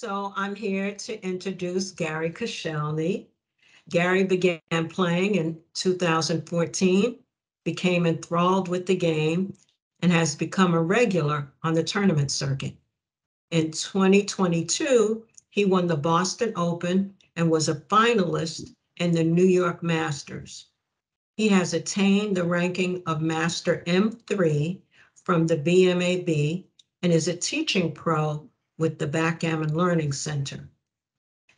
So I'm here to introduce Gary Koscielny. Gary began playing in 2014, became enthralled with the game, and has become a regular on the tournament circuit. In 2022, he won the Boston Open and was a finalist in the New York Masters. He has attained the ranking of Master M3 from the BMAB and is a teaching pro with the Backgammon Learning Center.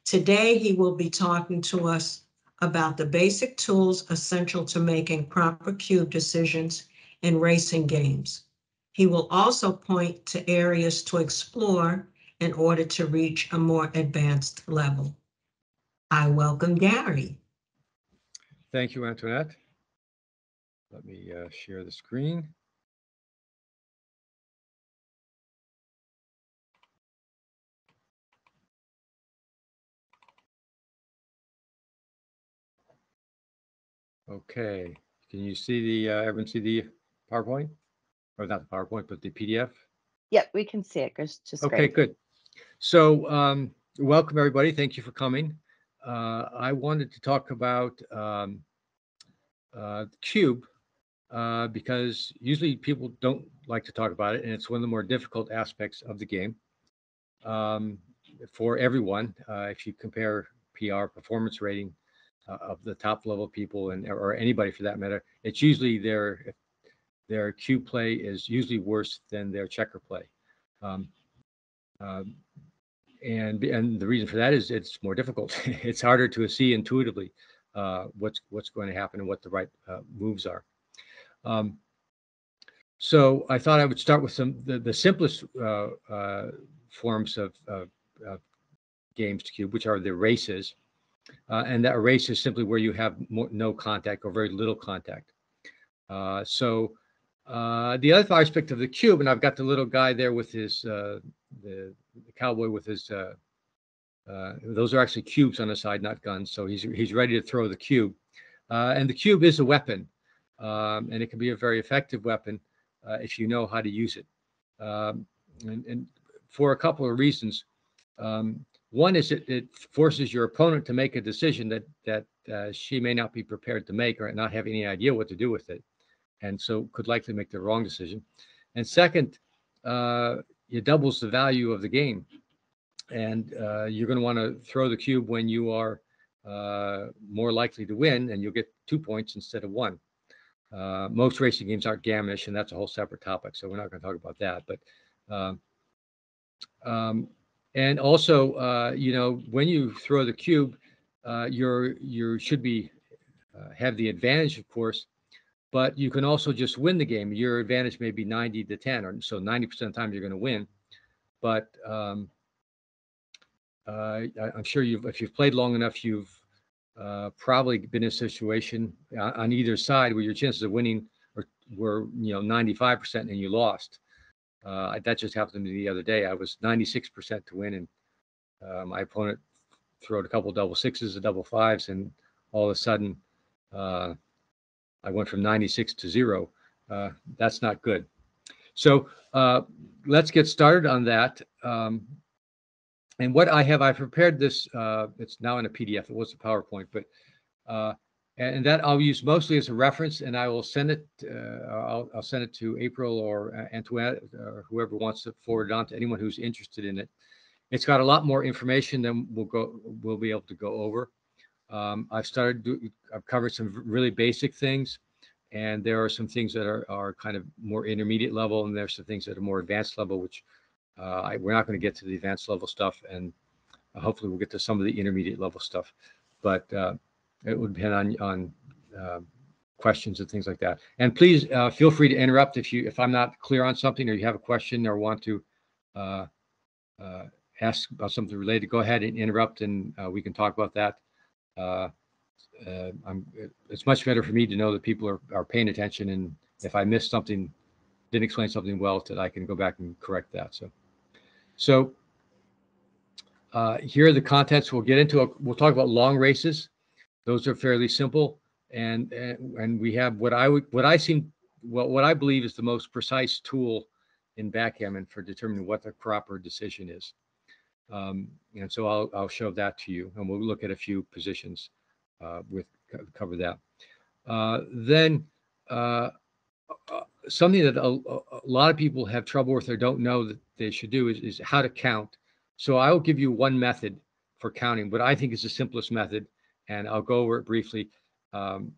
Today, he will be talking to us about the basic tools essential to making proper cube decisions in racing games. He will also point to areas to explore in order to reach a more advanced level. I welcome Gary. Thank you, Antoinette. Let me uh, share the screen. Okay, can you see the, uh, everyone see the PowerPoint? Or not the PowerPoint, but the PDF? Yep, we can see it. It's just Okay, great. good. So, um, welcome, everybody. Thank you for coming. Uh, I wanted to talk about, um, uh, Cube, uh, because usually people don't like to talk about it, and it's one of the more difficult aspects of the game. Um, for everyone, uh, if you compare PR performance rating uh, of the top level people and or anybody for that matter, it's usually their their cube play is usually worse than their checker play. Um, um, and and the reason for that is it's more difficult. it's harder to see intuitively uh, what's what's going to happen and what the right uh, moves are. Um, so I thought I would start with some the, the simplest uh, uh forms of, of, of, games to cube, which are the races, uh, and that race is simply where you have more, no contact or very little contact. Uh, so the other aspect of the cube, and I've got the little guy there with his the, the cowboy with his uh, uh, those are actually cubes on the side, not guns. So he's he's ready to throw the cube, uh, and the cube is a weapon, um, and it can be a very effective weapon uh, if you know how to use it. Um, and, and, for a couple of reasons, um, one is it, it, forces your opponent to make a decision that that uh, she may not be prepared to make or not have any idea what to do with it, and so could likely make the wrong decision. And second, uh, it doubles the value of the game and uh, you're going to want to throw the cube when you are uh, more likely to win, and you'll get two points instead of one. Uh, most racing games aren't gammonish, and that's a whole separate topic, so we're not going to talk about that. But um, um, and also, uh, you know, when you throw the cube, uh, you're you should be uh, have the advantage, of course, but you can also just win the game. Your advantage may be 90 to 10, or so 90% of the time you're going to win. But um, uh, I, am sure you've, if you've played long enough, you've uh, probably been in a situation on, on either side where your chances of winning are, were, you know, 95% and you lost. Uh, that just happened to me the other day. I was 96% to win, and uh, my opponent threw a couple double sixes, a double fives, and all of a sudden, uh, I went from 96 to zero. Uh, that's not good. So let's get started on that. Um, and what I have, I prepared this, uh, it's now in a PDF, it was a PowerPoint, but, uh, and that I'll use mostly as a reference and I will send it, uh, I'll, I'll send it to April or Antoinette or whoever wants to forward it on to anyone who's interested in it. It's got a lot more information than we'll go, we'll be able to go over. Um, I've started, do, I've covered some really basic things and there are some things that are, are kind of more intermediate level and there's some things that are more advanced level, which uh, I, we're not going to get to the advanced level stuff, and uh, hopefully we'll get to some of the intermediate level stuff. But uh, it would depend on on uh, questions and things like that. And please uh, feel free to interrupt if you if I'm not clear on something or you have a question or want to uh, ask about something related. Go ahead and interrupt, and we can talk about that. I'm, it's much better for me to know that people are, are paying attention, and if I missed something, didn't explain something well, that I can go back and correct that. So. So uh, here are the contents. We'll get into, we'll talk about long races. Those are fairly simple. And, and, we have what I would, what I seem, what, what I believe is the most precise tool in backgammon for determining what the proper decision is. Um, and so I'll, I'll show that to you and we'll look at a few positions uh, with, cover that. Uh, Then uh, uh, something that a, a- lot of people have trouble with or don't know that they should do is, is how to count. So I will give you one method for counting, what I think is the simplest method, and I'll go over it briefly. Um,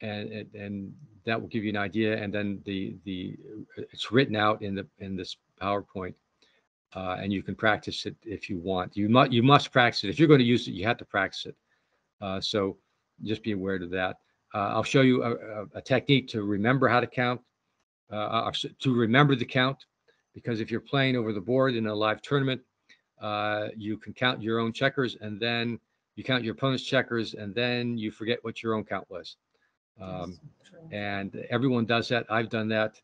and, and, and that will give you an idea. And then the, the, it's written out in the, in this PowerPoint. Uh, and you can practice it if you want. You must, you must practice it. If you're going to use it, you have to practice it. Uh, so just be aware of that. Uh, I'll show you a, a, technique to remember how to count, uh, to remember the count, because if you're playing over the board in a live tournament, uh, you can count your own checkers and then you count your opponent's checkers and then you forget what your own count was. Um, and everyone does that. I've done that.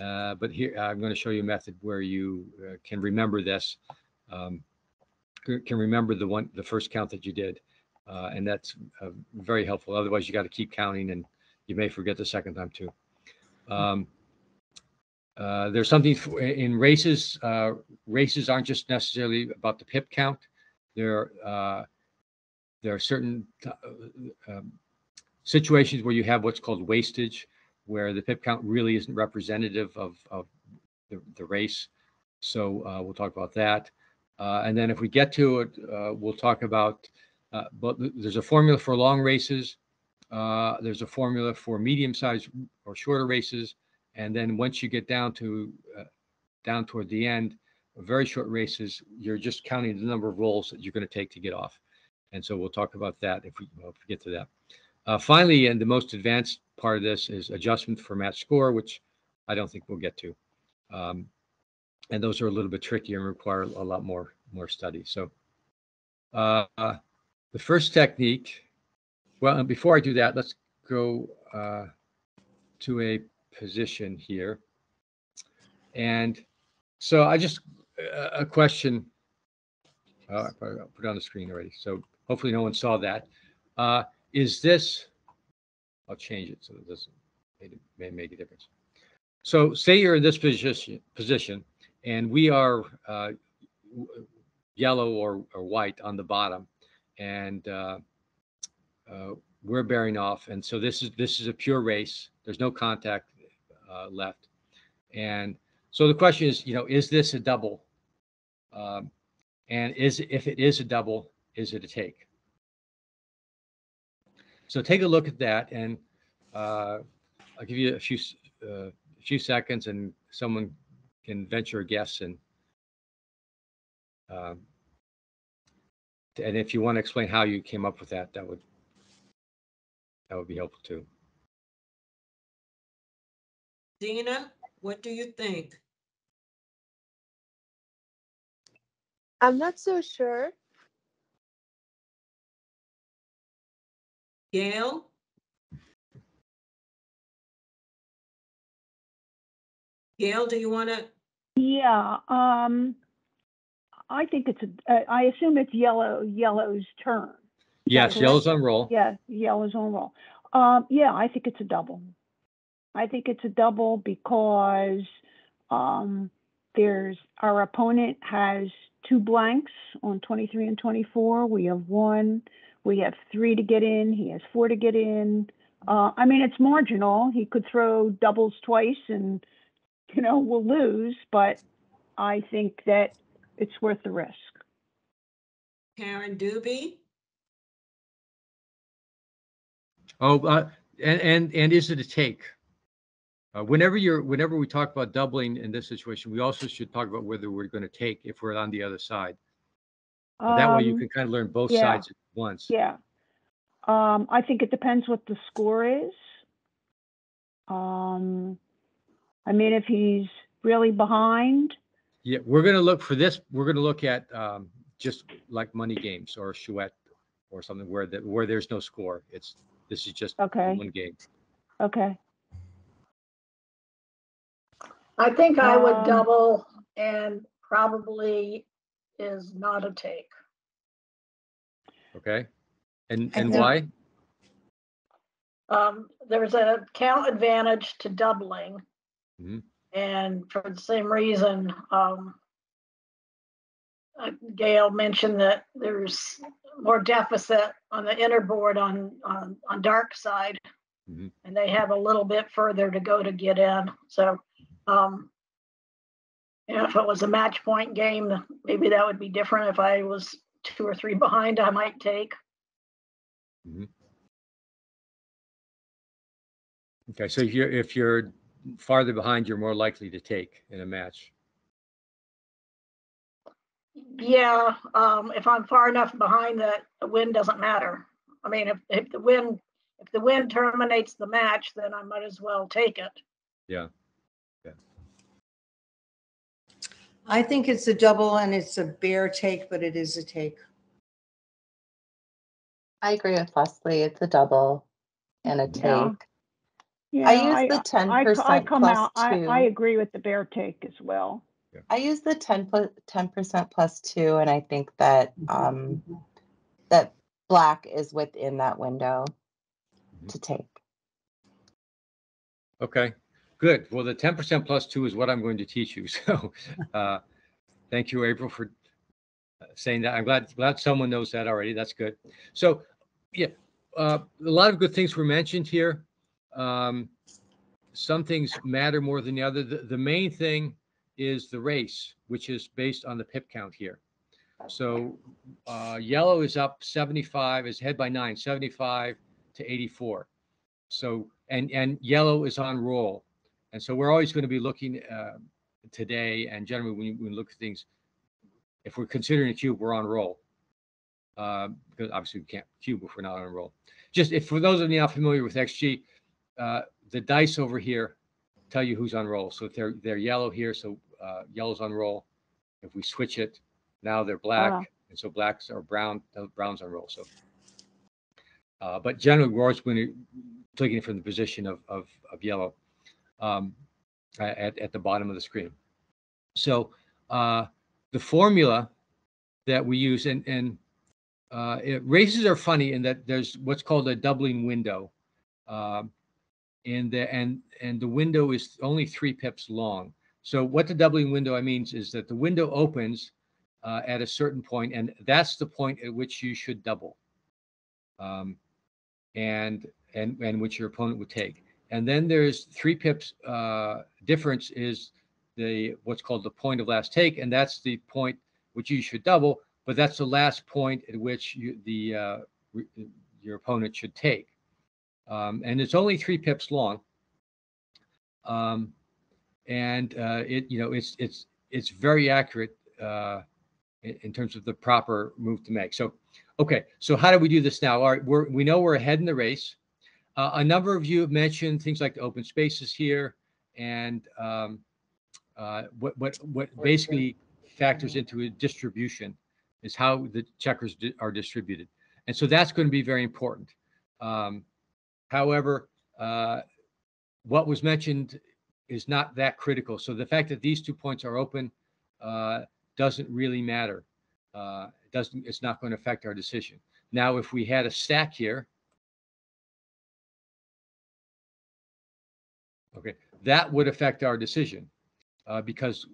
Uh, but here, I'm going to show you a method where you uh, can remember this. Um, can remember the one, the first count that you did. Uh, and that's uh, very helpful. Otherwise, you got to keep counting and you may forget the second time too. Um, uh, there's something f- in races. Uh, races aren't just necessarily about the pip count. There, uh, there are certain uh, um, situations where you have what's called wastage, where the pip count really isn't representative of, of the, the race. So uh, we'll talk about that. Uh, and then if we get to it, uh, we'll talk about, uh, but there's a formula for long races. Uh, there's a formula for medium-sized or shorter races. And then once you get down to, uh, down toward the end, very short races, you're just counting the number of rolls that you're going to take to get off. And so we'll talk about that if we, well, if we get to that. Uh, finally, and the most advanced part of this is adjustment for match score, which I don't think we'll get to. Um, and those are a little bit trickier and require a lot more more study. So, uh, uh, the first technique. Well, and before I do that, let's go uh, to a position here. And so I just a a question. Uh, I put it on the screen already, so hopefully no one saw that. Uh, is this? I'll change it so that this may, make a difference. So say you're in this position, position, and we are uh, yellow or, or white on the bottom, and uh, uh, we're bearing off. And so this is this is a pure race. There's no contact uh, left, and so the question is, you know, is this a double? Um, and is if it is a double, is it a take? So take a look at that, and uh, I'll give you a few uh, a few seconds, and someone can venture a guess. And um, and if you want to explain how you came up with that, that would that would be helpful too. Dina, what do you think? I'm not so sure. Gail? Gail, do you want to, Yeah, um, I think it's a, uh, I assume it's yellow, yellow's turn. Yes, correct? yellow's on roll. Yeah, yellow's on roll. Um, yeah, I think it's a double. I think it's a double because, um, there's, our opponent has two blanks on twenty-three and twenty-four. We have one, we have three to get in, he has four to get in. Uh, I mean, it's marginal. He could throw doubles twice and, you know, we'll lose, but I think that it's worth the risk. Karen Doobie? Oh, uh, and and and is it a take? Uh, whenever you're, whenever we talk about doubling in this situation, we also should talk about whether we're going to take if we're on the other side. That way you Um, can kind of learn both yeah. sides at once. Yeah. Um, I think it depends what the score is. Um, I mean, if he's really behind, Yeah, we're gonna look for this, we're gonna look at um, just like money games or chouette or something where that, where there's no score. It's, this is just okay, one game. okay. I think I would Um, double and probably is not a take. Okay? And, I and think- why? Um, there's a count advantage to doubling. Mhm. And for the same reason, um, uh, Gail mentioned that there's more deficit on the inner board on, on, on dark side. Mhm. And they have a little bit further to go to get in, so, um, you know, if it was a match point game, maybe that would be different. If I was two or three behind, I might take. Okay, so if you're, if you're farther behind, you're more likely to take in a match. Yeah, um, if I'm far enough behind that the win doesn't matter. I mean, if, if the win, if the win terminates the match, then I might as well take it. I think it's a double and it's a bare take, but it is a take. I agree with Leslie. It's a double and a take. Yeah, I use the ten I, co- I percent come plus out, I, I agree with the bare take as well. Yeah. I use the ten plus ten percent plus two, and I think that um that black is within that window Mhm. to take. Okay, good. Well, the ten percent plus two is what I'm going to teach you. So, uh, thank you, April, for uh, saying that. I'm glad, glad someone knows that already. That's good. So, yeah, uh, a lot of good things were mentioned here. Um, some things matter more than the other. The, the main thing is the race, which is based on the pip count here. So, uh, yellow is up 75, is head by nine, 75 to 84. So, and, and yellow is on roll. And so we're always going to be looking uh, today and generally when, you- when we look at things, if we're considering a cube, we're on roll. Uh, because obviously we can't cube if we're not on a roll. Just if for those of you not familiar with XG, uh, the dice over here tell you who's on roll. So if they're they're yellow here, so uh, yellow's on roll. If we switch it, now they're black, and so blacks are brown. Brown's on roll. So, uh, but generally we're always going to taking it from the position of of, of yellow um, at at the bottom of the screen. So uh, the formula that we use and and uh, it, races are funny in that there's what's called a doubling window. Um, and the and and the window is only three pips long. So what the doubling window I means is that the window opens uh, at a certain point, and that's the point at which you should double, um, and and and which your opponent would take. And then there's three pips uh, difference is the what's called the point of last take, and that's the point which you should double, but that's the last point at which you, the uh, re- your opponent should take um, and it's only three pips long. Um, and uh, it, you know, it's it's it's very accurate uh, in, in terms of the proper move to make. So, okay, so how do we do this now? All right, we're we know we're ahead in the race. Uh, a number of you have mentioned things like the open spaces here, and um, uh, what what what basically factors into a distribution is how the checkers di- are distributed, and so that's going to be very important. Um, However, uh, what was mentioned is not that critical. So the fact that these two points are open uh, doesn't really matter. Uh, It doesn't, it's not going to affect our decision. Now, if we had a stack here, okay, that would affect our decision uh, because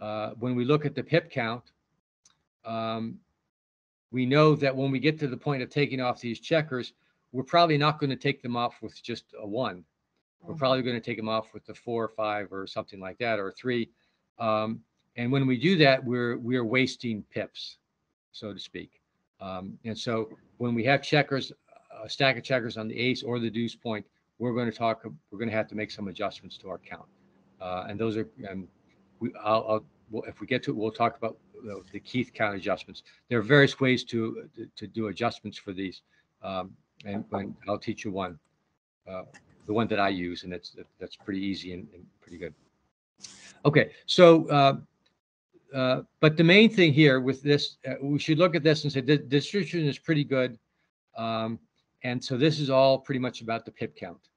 uh, when we look at the pip count, um, we know that when we get to the point of taking off these checkers, we're probably not going to take them off with just a one. We're probably going to take them off with the four or five or something like that, or three. Um, and when we do that, we're we're wasting pips, so to speak. Um, and so when we have checkers, a stack of checkers on the ace or the deuce point, we're going to talk. We're going to have to make some adjustments to our count. Uh, and those are, and we, I'll, I'll well, if we get to it, we'll talk about the, the Keith count adjustments. There are various ways to to do adjustments for these. Um, and, and I'll teach you one, uh, the one that I use, and that's that's pretty easy and, and pretty good. Okay, so uh, uh, but the main thing here with this, uh, we should look at this and say the distribution is pretty good, um, and so this is all pretty much about the pip count.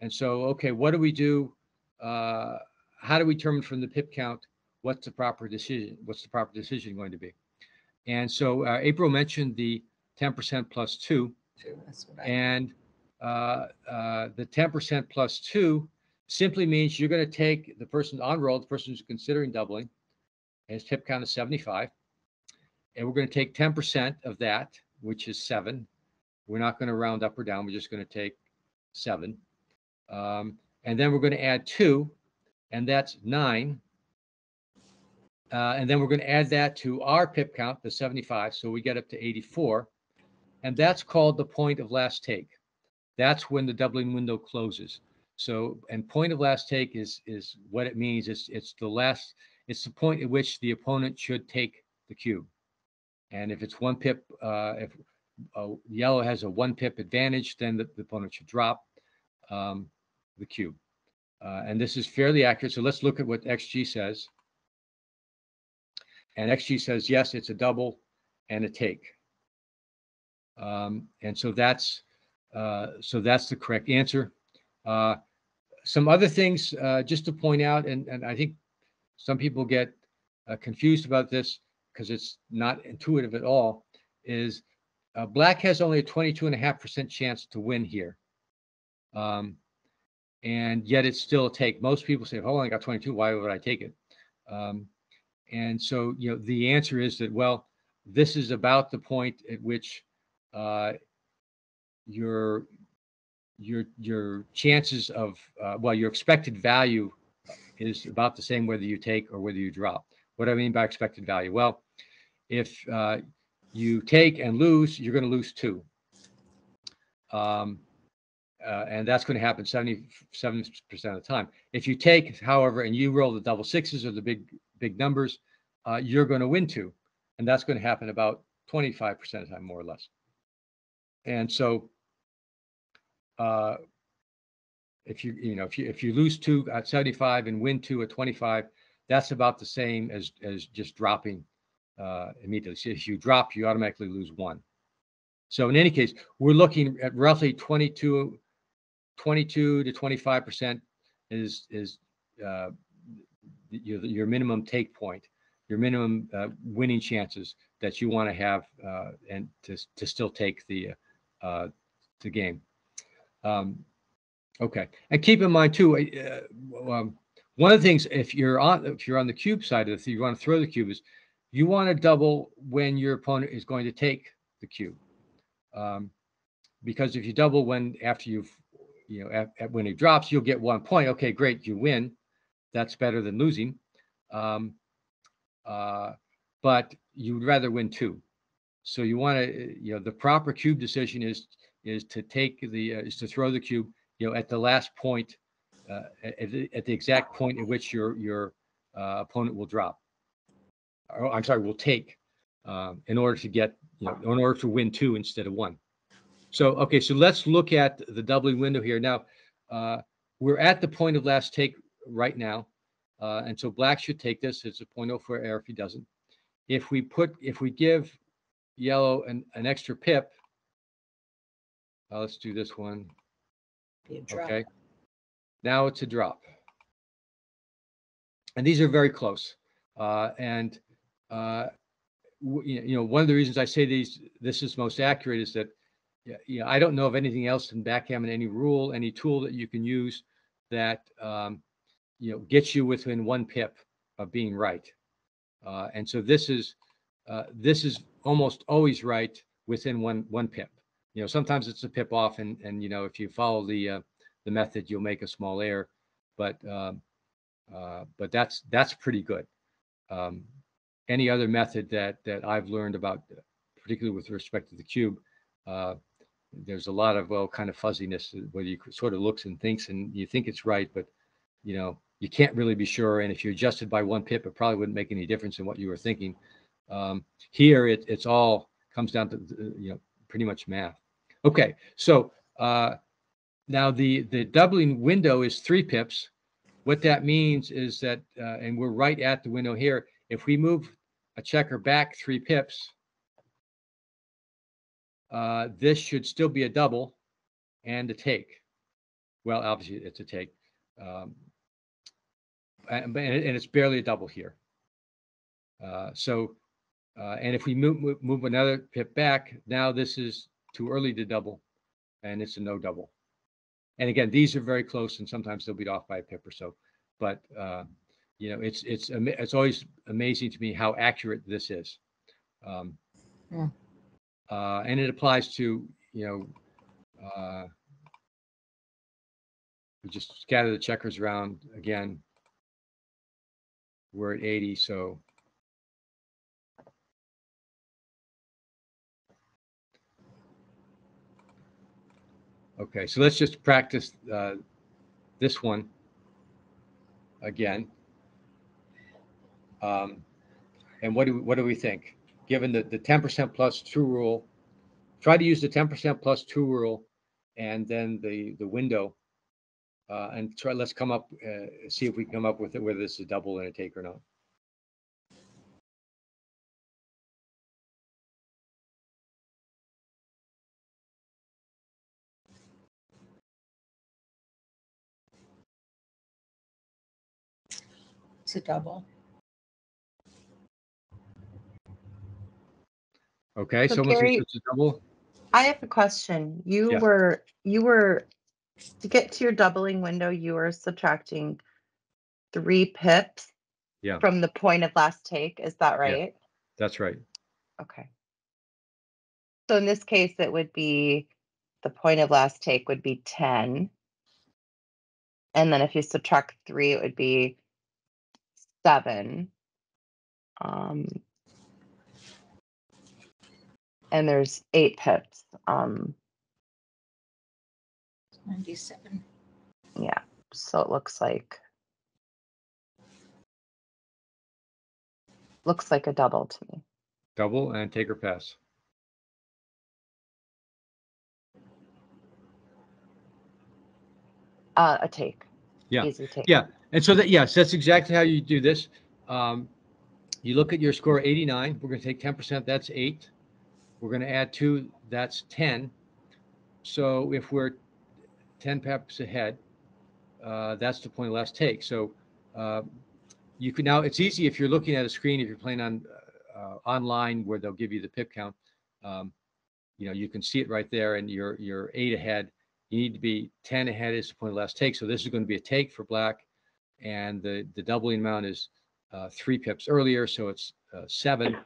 And so, okay, what do we do? Uh, how do we determine from the pip count what's the proper decision? What's the proper decision going to be? And so uh, April mentioned the 10% plus two. That's what I- And uh, uh, the ten percent plus two simply means you're going to take the person on roll, the person who's considering doubling, and his pip count is seventy-five. and we're going to take 10% of that, which is seven. We're not going to round up or down. We're just going to take seven. Um, and then we're going to add two, and that's nine. Uh, and then we're going to add that to our pip count, the 75. So we get up to 84. And that's called the point of last take. That's when the doubling window closes. So, and point of last take is is what it means. It's it's the last. It's the point at which the opponent should take the cube. And if it's one pip, uh, if uh, yellow has a one pip advantage, then the, the opponent should drop um, the cube. Uh, and this is fairly accurate. So let's look at what XG says. And XG says, yes, it's a double and a take. Um, and so that's uh, so that's the correct answer. Uh, some other things uh, just to point out, and, and I think some people get uh, confused about this because it's not intuitive at all, is uh, black has only a 22.5% chance to win here. Um, and yet it's still a take. Most people say, oh, I only got 22. Why would I take it? Um, and so, you know, the answer is that, well, this is about the point at which uh, your your your chances of uh, well your expected value is about the same whether you take or whether you drop what do i mean by expected value well if uh, you take and lose you're going to lose two um, uh, and that's going to happen 77% of the time. If you take however and you roll the double sixes or the big big numbers uh, you're going to win two and that's going to happen about 25% of the time more or less. And so uh, if you you know if you if you lose two at 75 and win two at 25 that's about the same as as just dropping uh, immediately. So if you drop you automatically lose one. So in any case we're looking at roughly 22 22 to 25 percent is is uh, your, your minimum take point your minimum uh, winning chances that you want to have uh, and to, to still take the uh, the game. Um, okay, and keep in mind too, uh, um, one of the things if you're on if you're on the cube side of the thing, you want to throw the cube is you want to double when your opponent is going to take the cube, um, because if you double when after you've you know at, at when it drops, you'll get one point. Okay, great, you win. That's better than losing. Um, uh, but you'd rather win two. So you want to, you know, the proper cube decision is is to take the uh, is to throw the cube you know at the last point uh, at, the, at the exact point at which your your uh, opponent will drop or i'm sorry will take um, in order to get you know in order to win two instead of one so okay so let's look at the doubling window here now uh, we're at the point of last take right now uh, and so black should take this it's a 0.04 error if he doesn't if we put if we give yellow an, an extra pip uh, let's do this one. Okay. Now it's a drop. And these are very close. Uh, and uh, you know, one of the reasons I say these this is most accurate is that you know, I don't know of anything else in backgammon, any rule, any tool that you can use that um, you know gets you within one pip of being right. Uh, and so this is uh, this is almost always right within one one pip. You know sometimes it's a pip off and and you know if you follow the uh, the method you'll make a small error. But um, uh, but that's that's pretty good. Um, any other method that that i've learned about particularly with respect to the cube uh, there's a lot of well kind of fuzziness where you sort of looks and thinks and you think it's right but you know you can't really be sure and if you adjusted by one pip it probably wouldn't make any difference in what you were thinking um, here it, it's all comes down to you know pretty much math. Okay, so uh, now the, the doubling window is three pips. What that means is that, uh, and we're right at the window here, if we move a checker back three pips, uh, this should still be a double and a take. Well, obviously it's a take. Um, and, and it's barely a double here. Uh, so uh, and if we move, move another pip back, now this is too early to double, and it's a no double. And again, these are very close, and sometimes they'll be off by a pip or so. But uh, you know, it's it's it's always amazing to me how accurate this is. Um, Hmm. uh, and it applies to, you know, uh, we just scatter the checkers around again. We're at 80, so. Okay, so let's just practice uh, this one again. Um, and what do we, what do we think? Given the the 10% plus two rule, try to use the 10% plus two rule and then the the window. Uh, and try, let's come up, uh, see if we can come up with it, whether this is a double and a take or not. It's a double. Okay, So someone Gary- a double? I have a question. You Yeah. were, you were, to get to your doubling window, you were subtracting three pips Yeah. from the point of last take. Is that right? That's right. Okay. So in this case, it would be, the point of last take would be ten. And then if you subtract three, it would be seven. Um. And there's eight pips. Um, 97. yeah, so it looks like. Looks like a double to me. Double and take or pass. Uh, a take. Yeah. Easy take. Yeah, and so that, yes, that's exactly how you do this. Um, you look at your score 89, we're gonna take 10%, that's eight. We're gonna add two, that's 10. So if we're 10 pips ahead, uh, that's the point of last take. So uh, you can now, it's easy if you're looking at a screen, if you're playing on uh, online where they'll give you the pip count. Um, you know, you can see it right there and you're, you're eight ahead. You need to be 10 ahead is the point of last take. So this is going to be a take for black. And the, the doubling amount is uh, three pips earlier. So it's uh, seven.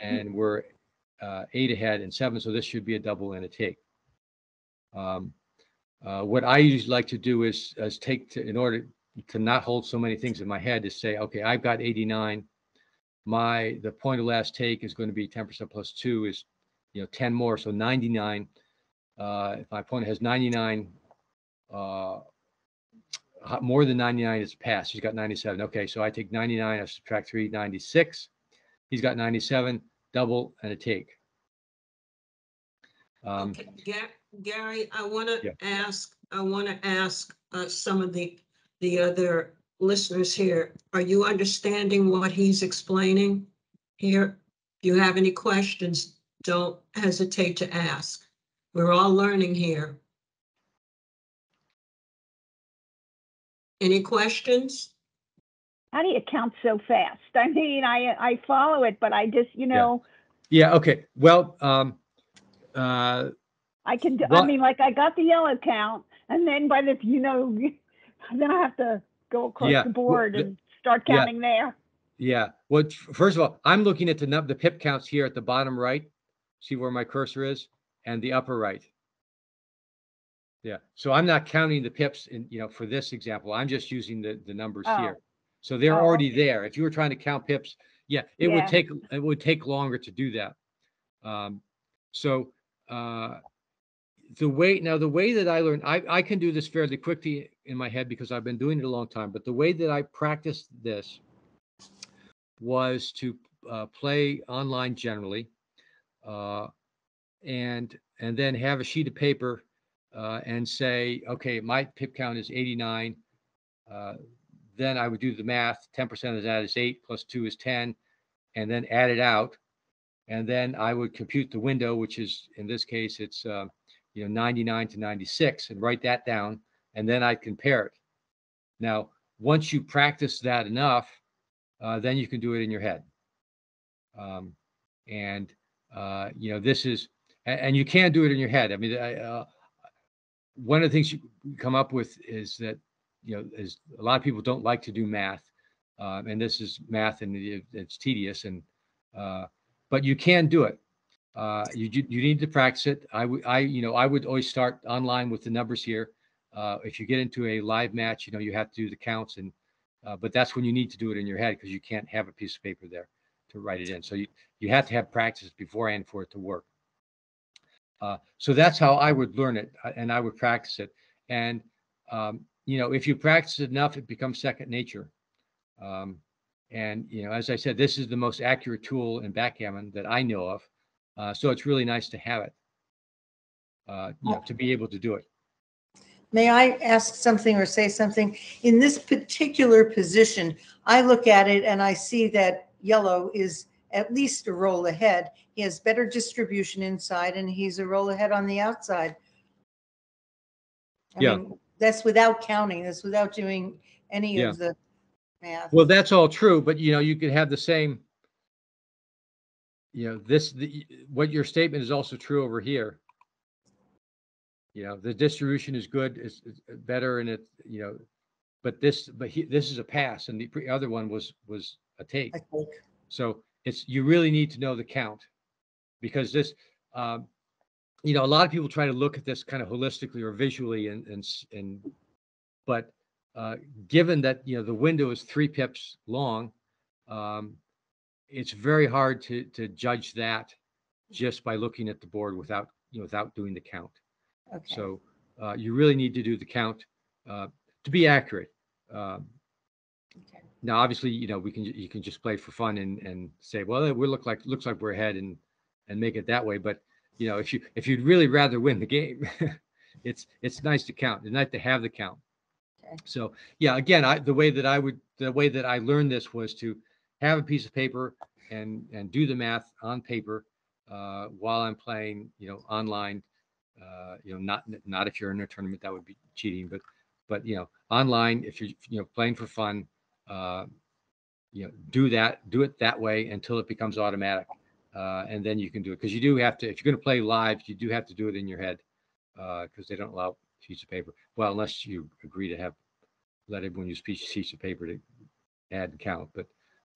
and we're uh, eight ahead and seven. So this should be a double and a take. Um, uh, what I usually like to do is, is take to, in order to not hold so many things in my head, is say, okay, I've got 89. My the point of last take is going to be 10% plus two is, you know, 10 more, so 99. Uh, if my opponent has 99, uh, more than 99 is passed. He's got 97. Okay, so I take 99, I subtract three, 96. He's got 97, double and a take. Um, Okay, Ga- Gary, I want to Yeah. ask, I want to ask uh, some of the, the other listeners here. Are you understanding what he's explaining here? If you have any questions, don't hesitate to ask. We're all learning here. Any questions? How do you count so fast? I mean, I, I follow it, but I just, you know, yeah, yeah okay. Well, um, uh, I can, do. I mean, like, I got the yellow count, and then by the, you know, then I have to go across Yeah, the well, board and start yeah. counting there. Yeah, well, first of all, I'm looking at the num, the pip counts here at the bottom right. See where my cursor is? And the upper right. Yeah, so I'm not counting the pips in, you know, for this example. I'm just using the, the numbers Oh. here. So they're Oh, already okay. there. If you were trying to count pips, yeah, it would take, it would take longer to do that. Um, so, uh, the way, now the way that I learned, I, I can do this fairly quickly in my head because I've been doing it a long time, but the way that I practiced this was to uh, play online generally, uh, and and then have a sheet of paper uh, and say, okay, my pip count is 89. Then I would do the math. 10% of that is eight plus two is 10, and then add it out, and then I would compute the window, which is in this case it's uh, you know 99 to 96, and write that down, and then I'd compare it. Now, once you practice that enough, uh, then you can do it in your head. Um, and uh, you know, this is, and, and you can do it in your head. I mean, I, uh, one of the things you come up with is that you know, is a lot of people don't like to do math, um, and this is math, and it, it's tedious. And uh, but you can do it. Uh, you, you need to practice it. I would, I, you know, I would always start online with the numbers here. Uh, if you get into a live match, you know, you have to do the counts and, uh, but that's when you need to do it in your head because you can't have a piece of paper there to write it in. So you, you have to have practice beforehand for it to work. Uh, so that's how I would learn it uh, and I would practice it. And, um, you know, if you practice it enough, it becomes second nature. Um, and, you know, as I said, this is the most accurate tool in backgammon that I know of. Uh, so it's really nice to have it, uh, you know, to be able to do it. May I ask something or say something? In this particular position, I look at it and I see that yellow is at least a roll ahead. He has better distribution inside and he's a roll ahead on the outside. I Yeah. mean, That's without counting, that's without doing any Yeah. of the math. Well, that's all true, but you know, you could have the same. You know, this, the, what your statement is also true over here. You know, the distribution is good, is is better and it, you know, but this, but he, this is a pass and the pre- other one was, was a take. I think. So it's, you really need to know the count. Because this, um, you know, a lot of people try to look at this kind of holistically or visually and, and, and, but, uh, given that, you know, the window is three pips long, um, it's very hard to, to judge that just by looking at the board without, you know, without doing the count. Okay. So, uh, you really need to do the count, uh, to be accurate. Um, Okay. now, obviously, you know, we can, you can just play for fun and, and say, well, we look like, looks like we're ahead and, and make it that way. But, you know, if you, if you'd really rather win the game, it's, it's nice to count. It's nice to have the count. Okay. So, yeah, again, I, the way that I would, the way that I learned this was to have a piece of paper and, and do the math on paper, uh, while I'm playing, you know, online. Uh, you know, not, not if you're in a tournament, that would be cheating, but, but, you know, online, if you're, you know, playing for fun, uh, you know, do that, do it that way until it becomes automatic. Uh, and then you can do it. Cause you do have to, if you're going to play live, you do have to do it in your head. Uh, cause they don't allow sheets of paper. Well, unless you agree to have, let everyone use piece of paper to add and count, but,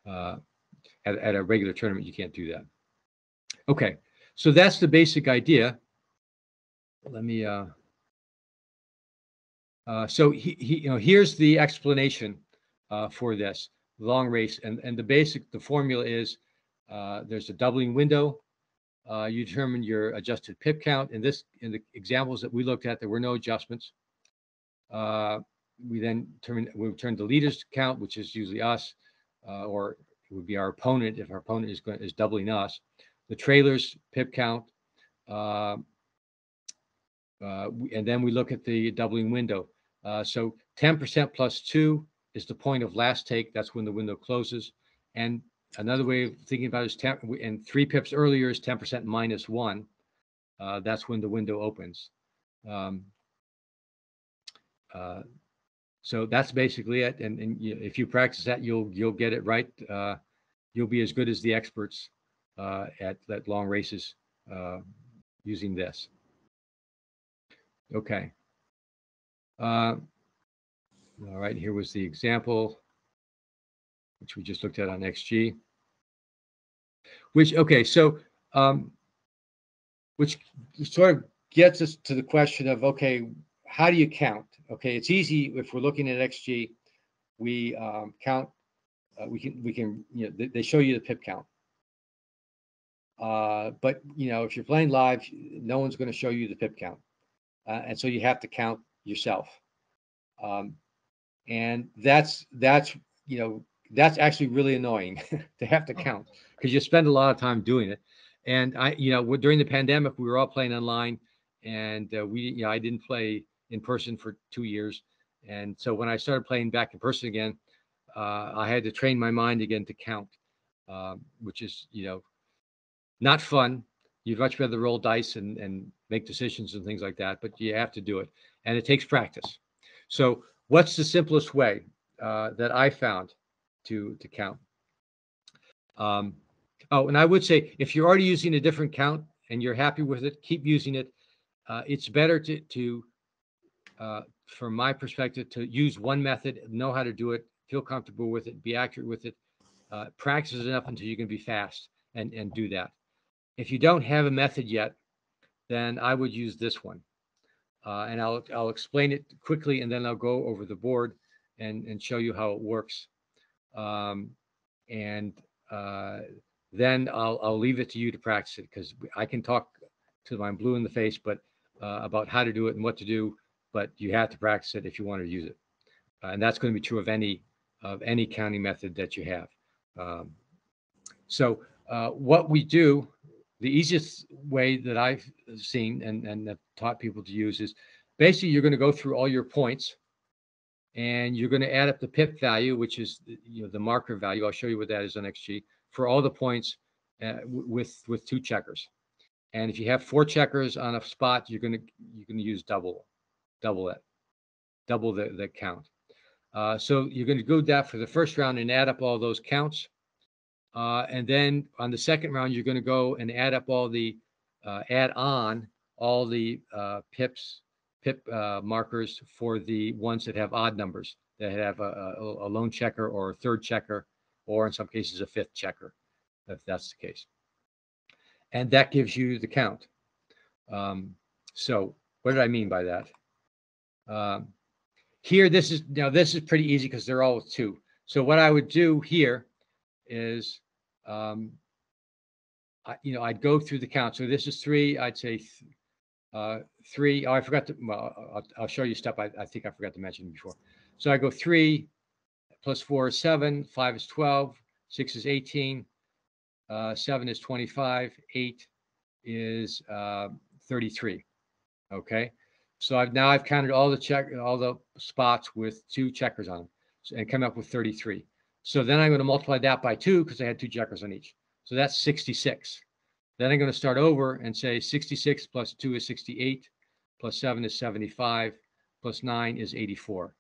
uh, at, at a regular tournament, you can't do that. Okay. So that's the basic idea. Let me, uh, uh, so he, he, you know, here's the explanation uh, for this long race, and and the basic the formula is uh, there's a doubling window. Uh, you determine your adjusted pip count. In this, in the examples that we looked at, there were no adjustments. Uh, we then determine we return the leaders count, which is usually us, uh, or it would be our opponent if our opponent is going is doubling us. The trailers pip count. Uh, uh, and then we look at the doubling window. Uh, so 10% plus two is the point of last take. That's when the window closes. And another way of thinking about it is 10, and three pips earlier is 10% minus one. Uh, that's when the window opens. Um, uh, so that's basically it. And, and you, if you practice that, you'll you'll get it right. Uh, you'll be as good as the experts uh, at, at long races uh, using this. Okay. Uh, All right, here was the example, which we just looked at on XG. Which, okay, so, um, which sort of gets us to the question of, okay, how do you count? Okay, it's easy if we're looking at XG, we um, count, uh, we can, we can, you know, they, they show you the pip count. Uh, but, you know, if you're playing live, no one's going to show you the pip count. Uh, and so you have to count yourself. Um, and that's, that's, you know, that's actually really annoying to have to count because you spend a lot of time doing it. And I, you know, during the pandemic, we were all playing online and uh, we, you know, I didn't play in person for two years. And so when I started playing back in person again, uh, I had to train my mind again to count, um, which is, you know, not fun. You'd much rather roll dice and, and make decisions and things like that, but you have to do it. And it takes practice. So what's the simplest way uh, that I found to, to count? Um, oh, and I would say if you're already using a different count and you're happy with it, keep using it. Uh, it's better to, to uh, from my perspective, to use one method, know how to do it, feel comfortable with it, be accurate with it. Uh, practice it enough until you can be fast. and, and do that. If you don't have a method yet, then I would use this one. Uh, and I'll, I'll explain it quickly and then I'll go over the board and, and show you how it works. Um, and uh, then I'll, I'll leave it to you to practice it because I can talk till I'm blue in the face, but uh, about how to do it and what to do, but you have to practice it if you want to use it. Uh, and that's going to be true of any of any counting method that you have. Um, so uh, what we do, the easiest way that I've seen and, and have taught people to use is basically you're going to go through all your points and you're going to add up the pip value, which is you know the marker value. I'll show you what that is on XG for all the points uh, with with two checkers. And if you have four checkers on a spot, you're going to you're going to use double, double it, double the the count. Uh, so you're going to go that for the first round and add up all those counts. Uh, and then on the second round, you're going to go and add up all the, uh, add on all the uh, pips, pip uh, markers for the ones that have odd numbers, that have a, a, a lone checker or a third checker, or in some cases, a fifth checker, if that's the case. And that gives you the count. Um, so what did I mean by that? Um, here, this is, now this is pretty easy because they're all two. So what I would do here is, um, I, you know, I'd go through the count. So this is three, I'd say, th- uh, three, oh, I forgot to, well, I'll, I'll show you stuff I, I think I forgot to mention before. So I go three plus four is seven, five is 12, six is 18, uh, seven is 25, eight is, uh, 33. Okay. So I've now I've counted all the check, all the spots with two checkers on them and come up with 33. So then I'm going to multiply that by two because I had two checkers on each. So that's 66. Then I'm going to start over and say 66 plus two is 68, plus seven is 75, plus nine is 84.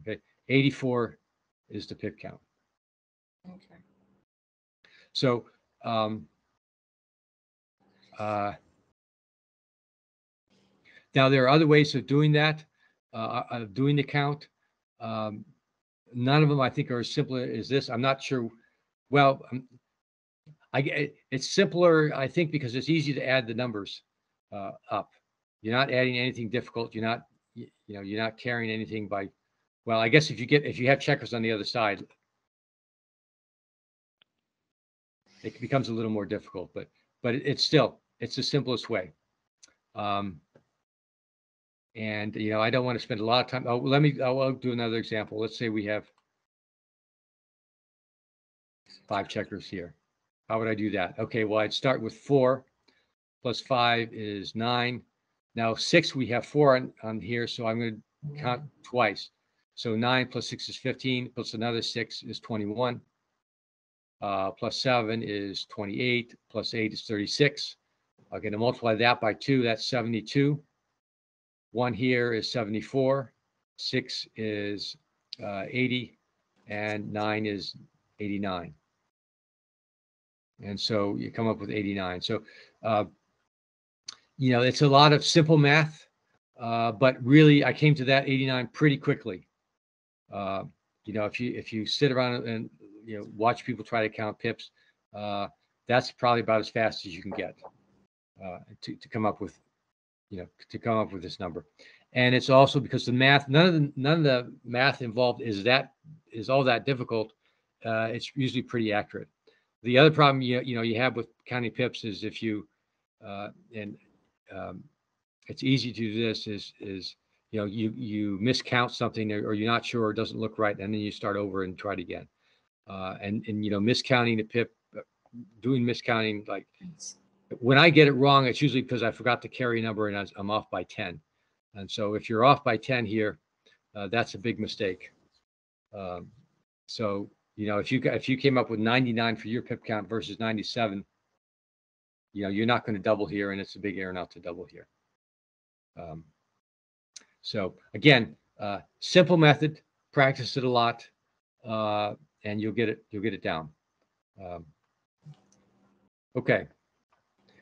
Okay, 84 is the pip count. Okay. So, um, uh, now there are other ways of doing that, uh, of doing the count. Um, none of them I think are as simple as this. I'm not sure. Well, um, I it's simpler, I think, because it's easy to add the numbers uh, up. You're not adding anything difficult. You're not, you know, you're not carrying anything by. Well, I guess if you get if you have checkers on the other side, it becomes a little more difficult, but but it- it's still it's the simplest way. Um, and you know, I don't want to spend a lot of time. Oh, let me. I'll, I'll do another example. Let's say we have five checkers here. How would I do that? Okay, well, I'd start with four plus five is nine. Now six, we have four on, on here, so I'm going to count twice. So nine plus six is 15, plus another six is 21. Uh, plus seven is 28, plus eight is 36. I'm going to multiply that by two, that's 72. One here is 74, six is uh, 80, and nine is 89. And so you come up with 89. So, uh, you know, it's a lot of simple math, uh, but really I came to that 89 pretty quickly. Uh, you know, if you if you sit around and you know watch people try to count pips, uh, that's probably about as fast as you can get uh, to to come up with, you know, to come up with this number. And it's also because the math, none of the none of the math involved is that is all that difficult. Uh, it's usually pretty accurate. The other problem you you know you have with counting pips is if you uh, and um, it's easy to do this is is you know you you miscount something or or you're not sure it doesn't look right and then you start over and try it again. Uh, and and you know miscounting the pip, uh, doing miscounting like when I get it wrong, it's usually because I forgot to carry number and I'm off by 10. And so if you're off by 10 here, uh, that's a big mistake. Um, so, you know, if you, if you came up with 99 for your pip count versus 97, you know, you're not going to double here and it's a big error not to double here. Um, so again, uh, simple method, practice it a lot, uh, and you'll get it, you'll get it down. Um, okay.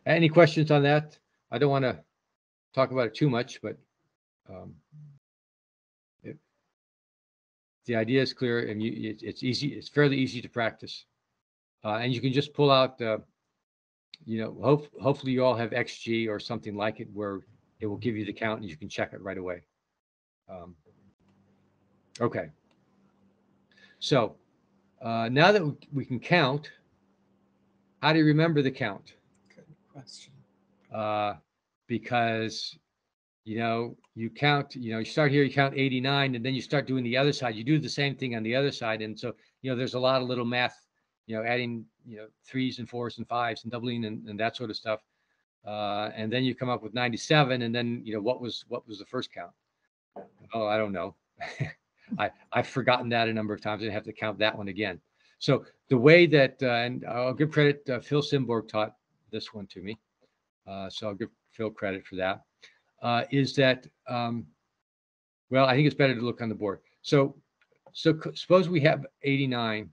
Any questions on that? I don't want to talk about it too much, but um, the idea is clear and you, it's, it's easy, it's fairly easy to practice. Uh, and you can just pull out, uh, you know, hope, hopefully you all have XG or something like it where it will give you the count and you can check it right away. Um, okay. So uh, now that we- we can count, how do you remember the count? Good question. uh, because you know you count you know you start here you count 89 and then you start doing the other side. You do the same thing on the other side and so you know there's a lot of little math you know adding you know threes and fours and fives and doubling and, and that sort of stuff. Uh, and then you come up with 97 and then you know what was what was the first count? Oh i don't know. I i've forgotten that a number of times. I have to count that one again. So the way that uh, and i'll give credit uh, phil simborg taught this one to me. Uh, so I'll give Phil credit for that. Uh, is that um, well? I think it's better to look on the board. So, so suppose we have 89.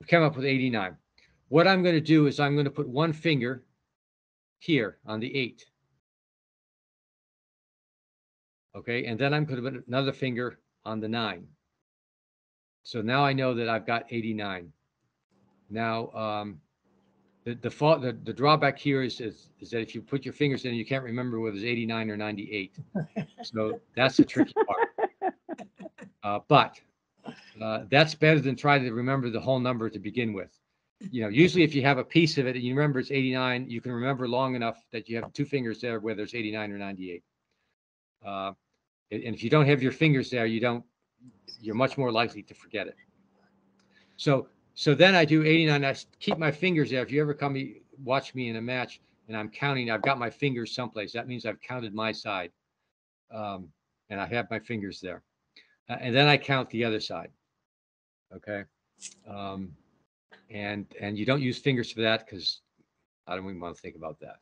We came up with 89. What I'm going to do is I'm going to put one finger here on the eight. Okay, and then I'm going to put another finger on the nine. So now I know that I've got 89. Now, um, the, the fault, the, the drawback here is, is, is that if you put your fingers in, you can't remember whether it's 89 or 98. So that's the tricky part. Uh, but uh, that's better than trying to remember the whole number to begin with. You know, usually if you have a piece of it and you remember it's 89, you can remember long enough that you have two fingers there, whether it's 89 or 98. Uh, and and if you don't have your fingers there, you don't, you're much more likely to forget it. So so then I do 89. I keep my fingers there. If you ever come me watch me in a match and I'm counting, I've got my fingers someplace. That means I've counted my side, um, and I have my fingers there. Uh, and then I count the other side. Okay, um, and and you don't use fingers for that because I don't even want to think about that.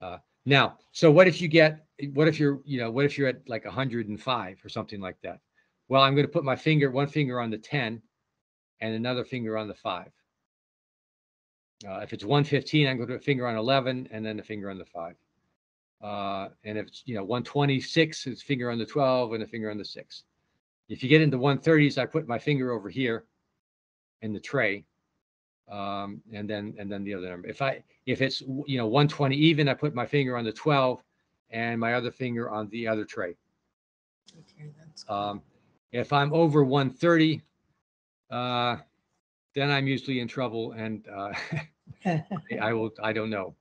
Uh, now, so what if you get? What if you're you know what if you're at like 105 or something like that? Well, I'm going to put my finger, one finger on the 10 and another finger on the five. Uh, if it's 115, I'm going to put a finger on 11 and then a finger on the five. Uh, and if it's, you know, 126, it's finger on the 12 and a finger on the six. If you get into 130s, I put my finger over here in the tray. Um, and then, and then the other number. If I, if it's, you know, 120 even, I put my finger on the 12 and my other finger on the other tray. Okay, that's Um, if I'm over 130, uh, then I'm usually in trouble and uh. I will, I don't know.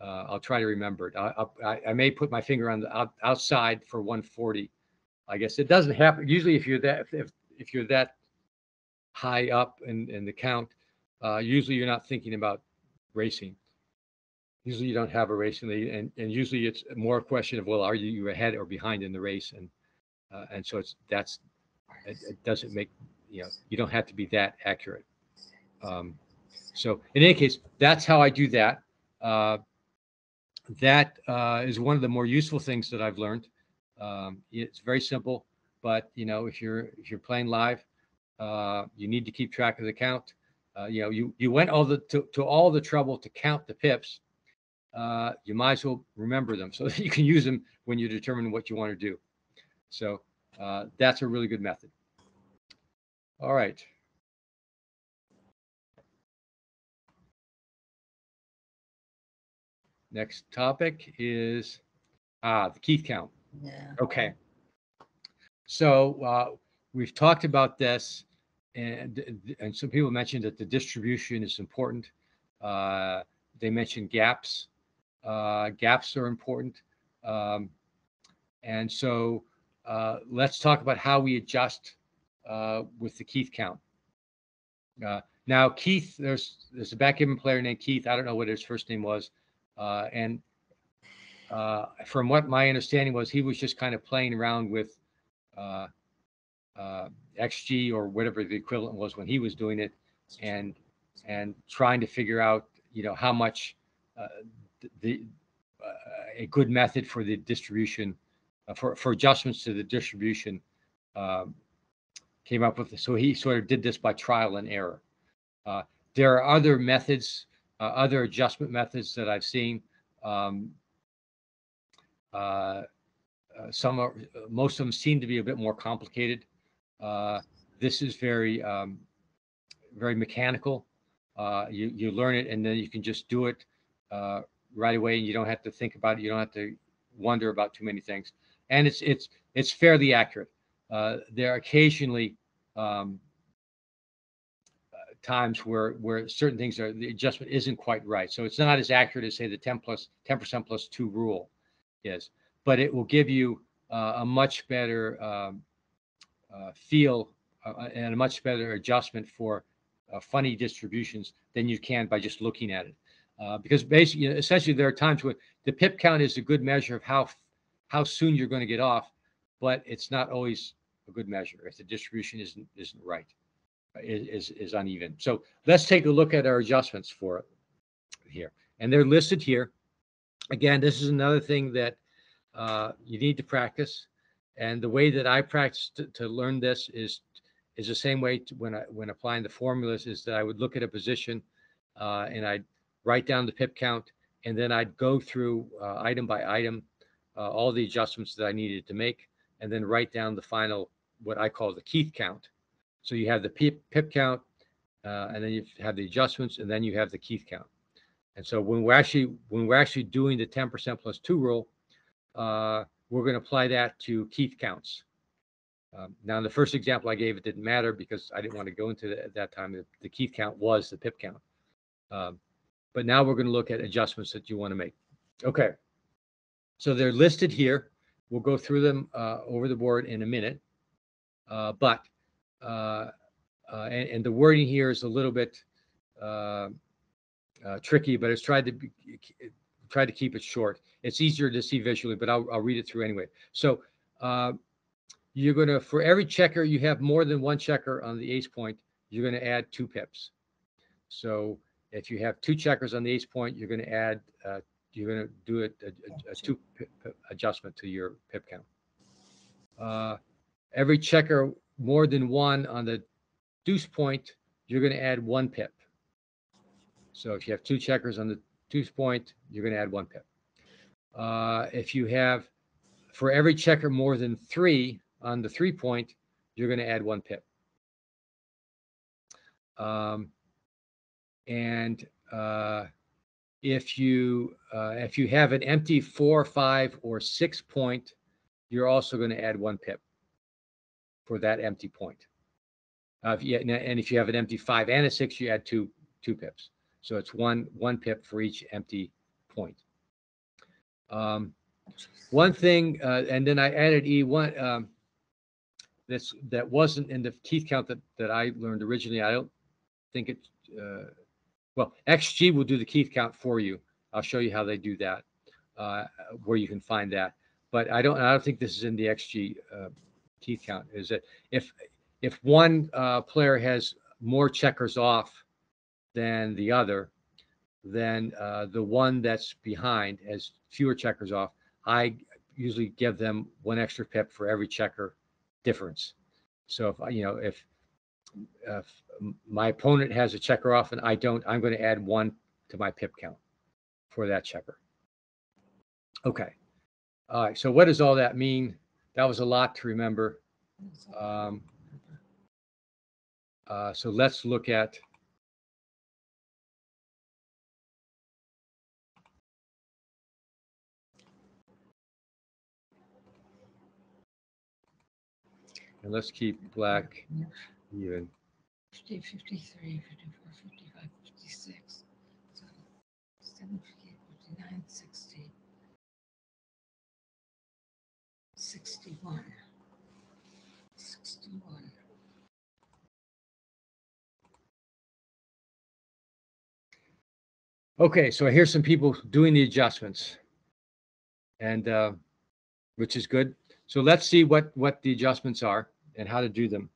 Uh, I'll try to remember it. I, I, I may put my finger on the out, outside for 140. I guess it doesn't happen. Usually if you're that, if, if you're that high up in, in the count, uh, usually you're not thinking about racing. Usually you don't have a race and, and, and usually it's more a question of, well, are you you ahead or behind in the race? And, uh, and so it's, that's, it, it doesn't make, you know, you don't have to be that accurate. Um, so in any case, that's how I do that. Uh, that uh, is one of the more useful things that I've learned. Um, it's very simple, but you know, if you're if you're playing live, uh, you need to keep track of the count. Uh, you know, you you went all the to, to all the trouble to count the pips. Uh, you might as well remember them so that you can use them when you determine what you want to do. So uh, that's a really good method. All right. Next topic is ah, the Keith count. Yeah. Okay. So uh, we've talked about this, and and some people mentioned that the distribution is important. Uh, they mentioned gaps. Uh, gaps are important, um, and so uh, let's talk about how we adjust uh, with the Keith count. Uh, now, Keith, there's there's a backgammon player named Keith. I don't know what his first name was, uh, and uh, from what my understanding was, he was just kind of playing around with uh, uh, XG or whatever the equivalent was when he was doing it, and and trying to figure out, you know, how much the a good method for the distribution for for adjustments to the distribution came up with. So he sort of did this by trial and error. Uh, there are other methods, uh, other adjustment methods that I've seen. Um, uh, uh, some are, most of them seem to be a bit more complicated. Uh, this is very, um, very mechanical. Uh, you, you learn it and then you can just do it right away and you don't have to think about it. You don't have to wonder about too many things. And it's, it's, it's fairly accurate. Uh, there are occasionally um, uh, times where, where certain things are, the adjustment isn't quite right. So it's not as accurate as say the 10 10% plus two rule is, but it will give you uh, a much better um, uh, feel and a much better adjustment for funny distributions than you can by just looking at it. Because basically, essentially, there are times when the pip count is a good measure of how how soon you're going to get off, but it's not always a good measure if the distribution isn't isn't right, uh, is is, uneven. So let's take a look at our adjustments for it here, and they're listed here. Again, this is another thing that uh, you need to practice, and the way that I practice to, to learn this is is the same way to, when I when applying the formulas is that I would look at a position uh, and I'd write down the pip count, and then I'd go through uh, item by item uh, all the adjustments that I needed to make, and then write down the final what I call the Keith count. So you have the pip, pip count, uh, and then you have the adjustments, and then you have the Keith count. And so when we're actually when we're actually doing the 10% plus two rule, uh, we're going to apply that to Keith counts. Um, now, in the first example I gave, it didn't matter because I didn't want to go into at that time. The, the Keith count was the pip count. Um, but now we're going to look at adjustments that you want to make. Okay. So they're listed here. We'll go through them uh, over the board in a minute. Uh, but, uh, uh and, and, the wording here is a little bit uh, uh, tricky, but it's tried to be, try to keep it short. It's easier to see visually, but I'll, I'll read it through anyway. So you're going to, for every checker, you have more than one checker on the ace point, you're going to add two pips. So if you have two checkers on the ace point, you're going to add, you're going to do a, a, a two pip adjustment to your pip count. Uh, every checker more than one on the deuce point, you're going to add one pip. So if you have two checkers on the deuce point, you're going to add one pip. Uh, if you have, for every checker more than three on the three point, you're going to add one pip. Um, and uh, if you uh, if you have an empty four, five, or six point, you're also going to add one pip for that empty point. Uh, if you, and if you have an empty five and a six, you add two two pips. So it's one one pip for each empty point. Um, one thing, uh, and then I added E one. Um, that's that wasn't in the Keith count that that I learned originally. I don't think it. Uh, well, XG will do the Keith count for you. I'll show you how they do that, uh, where you can find that. But I don't. I don't think this is in the XG uh, Keith count. Is it if if one uh, player has more checkers off than the other, then uh, the one that's behind has fewer checkers off. I usually give them one extra pip for every checker difference. So if you know if my opponent has a checker off and I don't, I'm going to add one to my pip count for that checker. Okay. All right. So what does all that mean? That was a lot to remember. Um, uh, so let's look at and let's keep black even. 50, 53, 54, 55, 56, 57, 58, 59, 60, 61, 61. Okay, so here's some people doing the adjustments. And uh, which is good. So let's see what what the adjustments are and how to do them.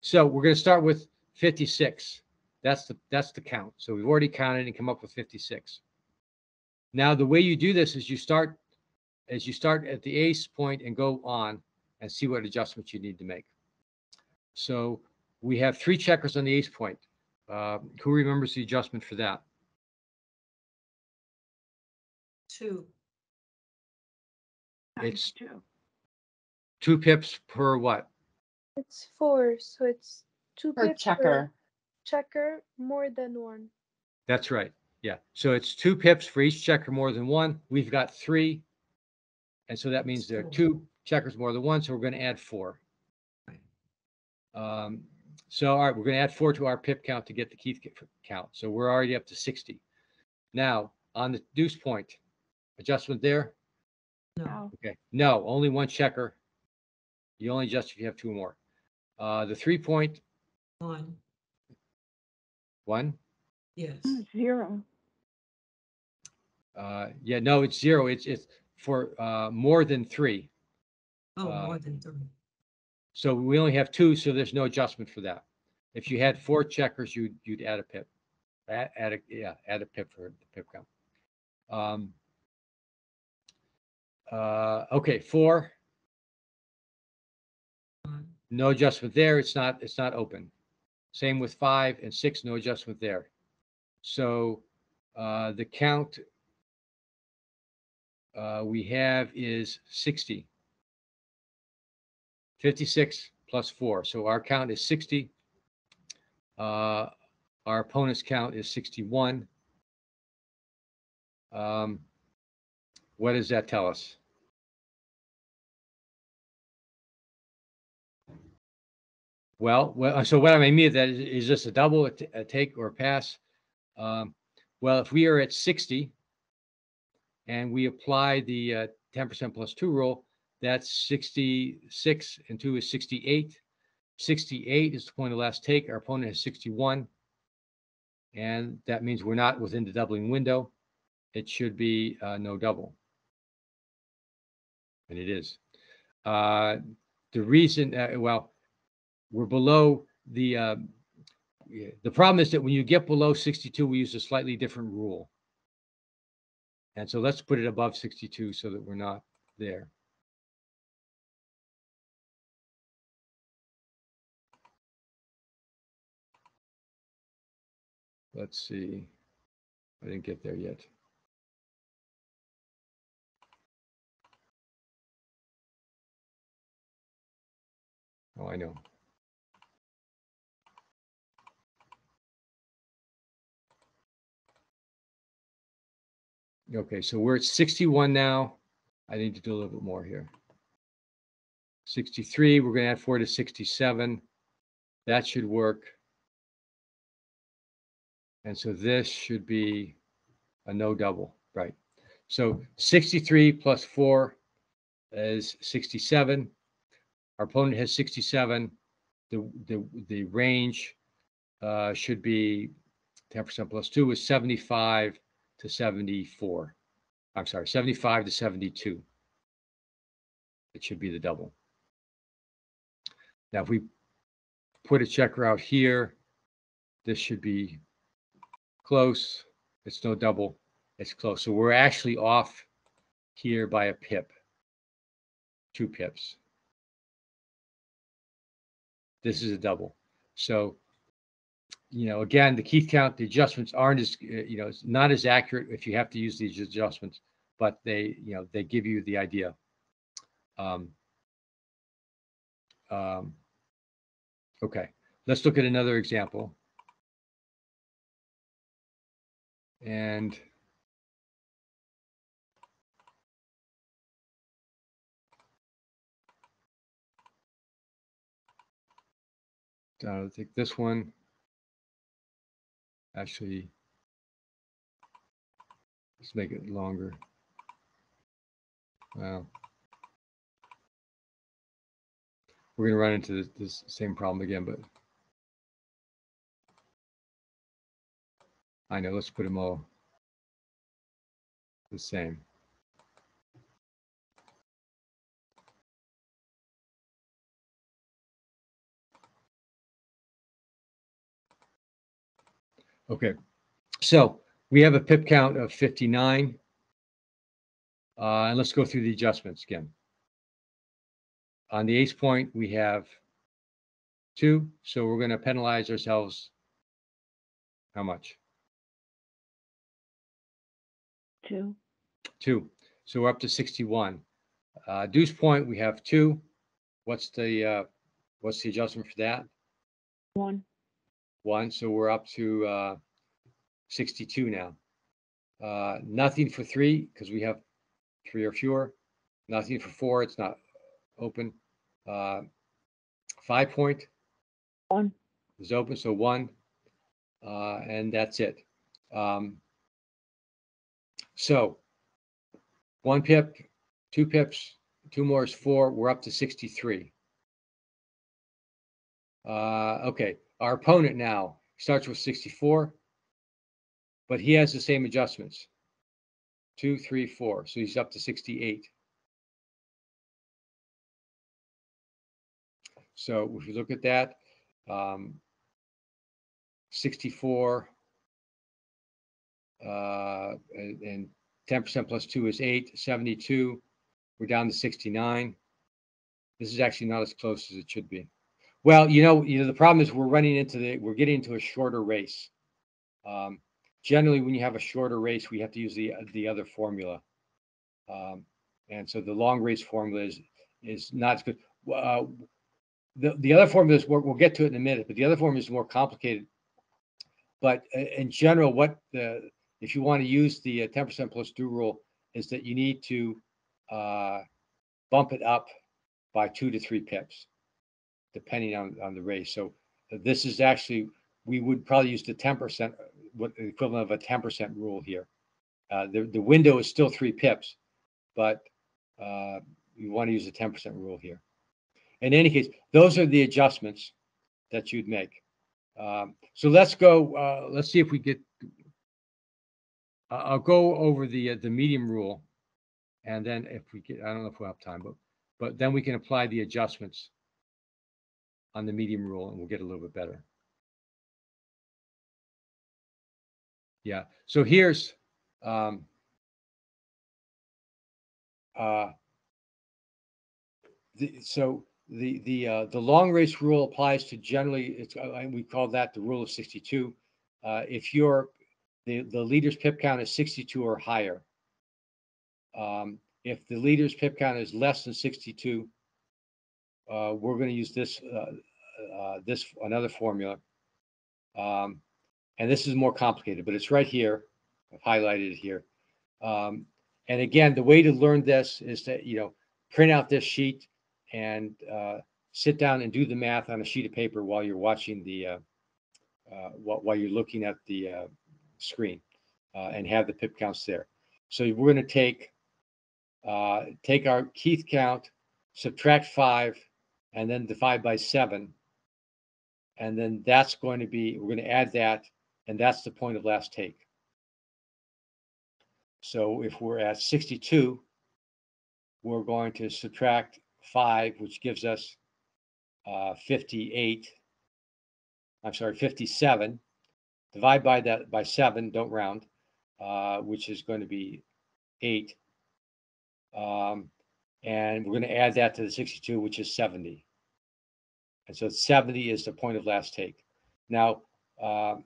So we're going to start with 56. That's the that's the count. So we've already counted and come up with 56. Now the way you do this is you start as you start at the ace point and go on and see what adjustments you need to make. So we have three checkers on the ace point. Uh, who remembers the adjustment for that? Two. It's Two. two pips per what? It's four, so it's two Per pips checker. checker more than one. That's right. Yeah. So it's two pips for each checker more than one. We've got three. And so that means there are two checkers more than one, so we're going to add four. Um, so, all right, we're going to add four to our pip count to get the Keith count. So we're already up to 60. Now, on the deuce point, adjustment there? No, No. Okay. No, only one checker. You only adjust if you have two more. Uh, the three point, one, one. yes. Zero. Uh, yeah, no, it's zero. It's, it's for, uh, more than three. Oh, Uh, more than three. So we only have two, so there's no adjustment for that. If you had four checkers, you'd, you'd add a pip. Add, add a, yeah, add a pip for the pip count. Um, uh, okay, four, One, no adjustment there. It's not, it's not open. Same with five and six, no adjustment there. So, uh, the count uh, we have is sixty. 56 plus four. So our count is 60. Uh, Our opponent's count is 61. Um, What does that tell us? Well, well, so what I mean is that is, is this a double, a t- a take or a pass? Um, Well, if we are at 60 and we apply the uh, 10% plus two rule, that's 66 and two is 68. 68 is the point of last take. Our opponent has 61. And that means we're not within the doubling window. It should be uh, no double. And it is. Uh, The reason, uh, well, we're below the, uh, the problem is that when you get below 62, we use a slightly different rule. And so let's put it above 62 so that we're not there. Let's see. I didn't get there yet. Oh, I know. Okay, so we're at 61 now. I need to do a little bit more here. 63, we're going to add 4 to 67. That should work. And so this should be a no double, right? So 63 plus 4 is 67. Our opponent has 67. The, the, the range uh, should be 10% plus 2 is 75 to 74. I'm sorry, 75 to 72. It should be the double. Now, if we put a checker out here, this should be close. It's no double. It's close. So we're actually off here by a pip, two pips. This is a double. So, you know, again, the Keith count, the adjustments aren't as, uh, you know, it's not as accurate if you have to use these adjustments, but they, you know, they give you the idea. Um, um, okay, let's look at another example. And I think this one actually let's make it longer. Wow. We're gonna run into this, this same problem again, but I know, let's put them all the same. Okay, so we have a pip count of 59. Uh, and let's go through the adjustments again. On the ace point, we have two, so we're going to penalize ourselves. How much? Two. Two. So we're up to 61. Uh, deuce point, we have two. What's the, uh, what's the adjustment for that? One. One, so we're up to uh, 62 now. Uh, nothing for three because we have three or fewer. Nothing for four, it's not open. Uh, five point One. is open, so one, uh, and that's it. Um, so one pip, two pips, two more is four. We're up to 63. Uh, okay, our opponent now starts with 64, but he has the same adjustments. Two, three, four. So he's up to 68. So if you look at that, um, 64 uh, and, and 10% plus two is eight, 72. We're down to 69. This is actually not as close as it should be. Well, you know, you know, the problem is we're running into the, we're getting into a shorter race. Um, generally, when you have a shorter race, we have to use the, the other formula. Um, and so the long race formula is, is not as good. Uh, the, the other formula is, we'll, we'll get to it in a minute, but the other formula is more complicated. But uh, in general, what the, if you want to use the uh, ten percent plus do rule, is that you need to uh, bump it up by two to three pips, depending on, on the race. So uh, this is actually, we would probably use the ten percent, what the equivalent of a ten percent rule here. Uh, the, the window is still three pips, but uh, you want to use the ten percent rule here. In any case, those are the adjustments that you'd make. Um, so let's go, uh, let's see if we get, I'll go over the, uh, the medium rule. And then if we get, I don't know if we'll have time, but, but then we can apply the adjustments on the medium rule and we'll get a little bit better. Yeah, so here's, um, uh, the, so the, the, uh, the long race rule applies to generally, it's, uh, and we call that the rule of sixty-two. Uh, if your, the, the leader's pip count is sixty-two or higher. Um, if the leader's pip count is less than sixty-two, uh, we're gonna use this, uh, uh, this, another formula. Um, and this is more complicated, but it's right here. I've highlighted it here. Um, and again, the way to learn this is to, you know, print out this sheet and uh, sit down and do the math on a sheet of paper while you're watching the, uh, while, you're looking at the screen and have the pip counts there. So we're going to take, uh, take our Keith count, subtract five, and then divide by seven. And then that's going to be, we're going to add that, and that's the point of last take. So if we're at 62, we're going to subtract five, which gives us uh, 58. I'm sorry, 57. Divide by that by seven, don't round, uh, which is going to be eight. Um, and we're going to add that to the 62, which is 70. And so 70 is the point of last take. Now, um,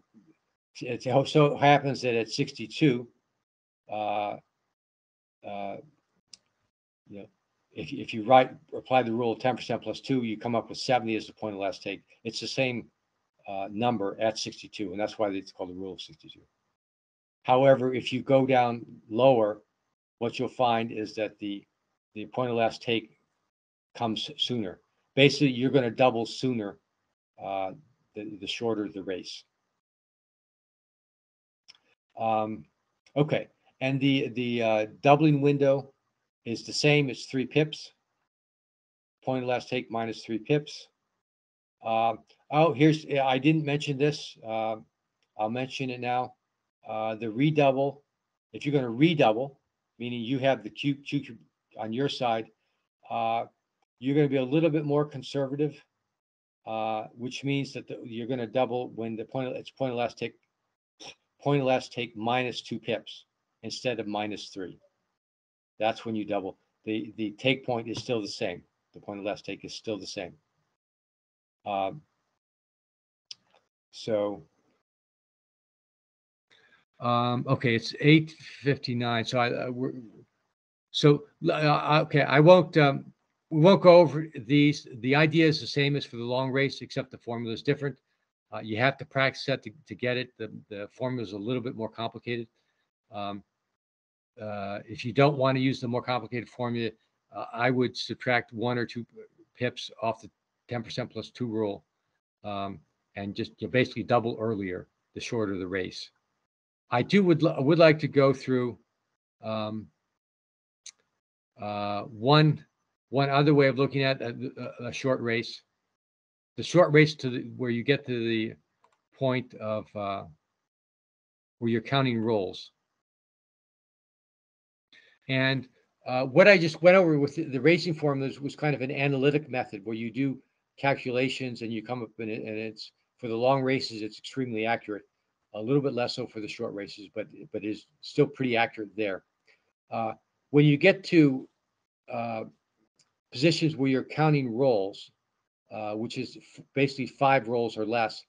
it so happens that at 62, uh, uh, you know, if, if you write, apply the rule of ten percent plus two, you come up with seventy as the point of last take. It's the same uh, number at sixty-two, and that's why it's called the rule of sixty-two. However, if you go down lower, what you'll find is that the, the point of last take comes sooner. Basically, you're gonna double sooner, uh, the, the shorter the race. Um, okay, and the, the, uh, doubling window is the same, it's three pips. Point of last take minus three pips. Um, oh, here's, I didn't mention this, um, I'll mention it now. Uh, the redouble, if you're gonna redouble, meaning you have the cube, cube on your side, uh, you're gonna be a little bit more conservative. Uh, which means that the, you're gonna double when the point, it's point of last take, point of last take minus two pips instead of minus three. That's when you double. The, the take point is still the same. The point of last take is still the same. Um, So. Um, okay, it's eight fifty-nine, so I, uh, we're, so, uh, uh, okay, I won't, um, we won't go over these. The idea is the same as for the long race, except the formula is different. Uh, you have to practice that to, to get it. The, the formula is a little bit more complicated. Um, uh, if you don't want to use the more complicated formula, uh, I would subtract one or two pips off the 10% plus two rule um, and just you know, basically double earlier the shorter the race. I do would would like to go through um, uh, one one other way of looking at a, a, a short race. The short race to the, where you get to the point of uh, where you're counting rolls. And uh, what I just went over with the, the racing formulas was kind of an analytic method where you do calculations and you come up with it, and it's for the long races, it's extremely accurate. A little bit less so for the short races, but but is still pretty accurate there. Uh, when you get to uh, positions where you're counting rolls, uh, which is f- basically five rolls or less,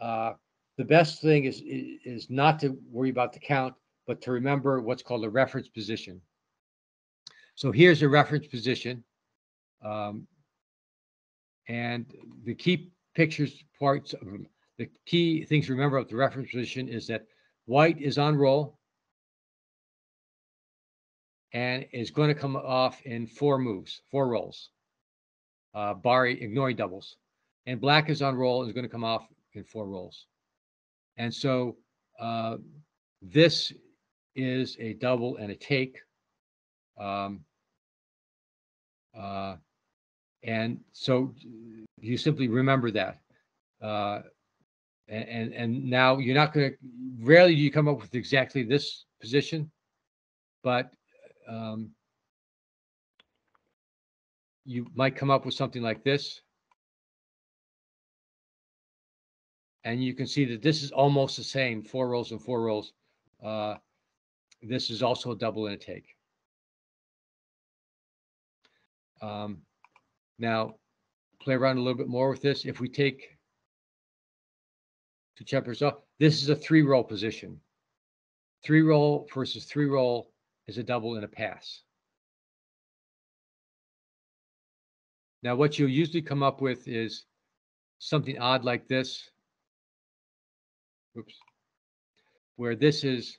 uh, the best thing is, is is not to worry about the count, but to remember what's called a reference position. So here's a reference position. Um, and the key pictures parts of them, the key things to remember about the reference position is that white is on roll and is going to come off in four moves, four rolls, uh, barring ignoring doubles. And black is on roll and is going to come off in four rolls. And so uh, this is a double and a take. Um, uh, and so you simply remember that. Uh, and, and, and now you're not going to, rarely do you come up with exactly this position, but um, you might come up with something like this. And you can see that this is almost the same, four rolls and four rolls. Uh, this is also a double and a take. Um, now, play around a little bit more with this. If we take two checkers off, this is a three roll position. Three roll versus three roll is a double and a pass. Now, what you'll usually come up with is something odd like this. Oops. Where this is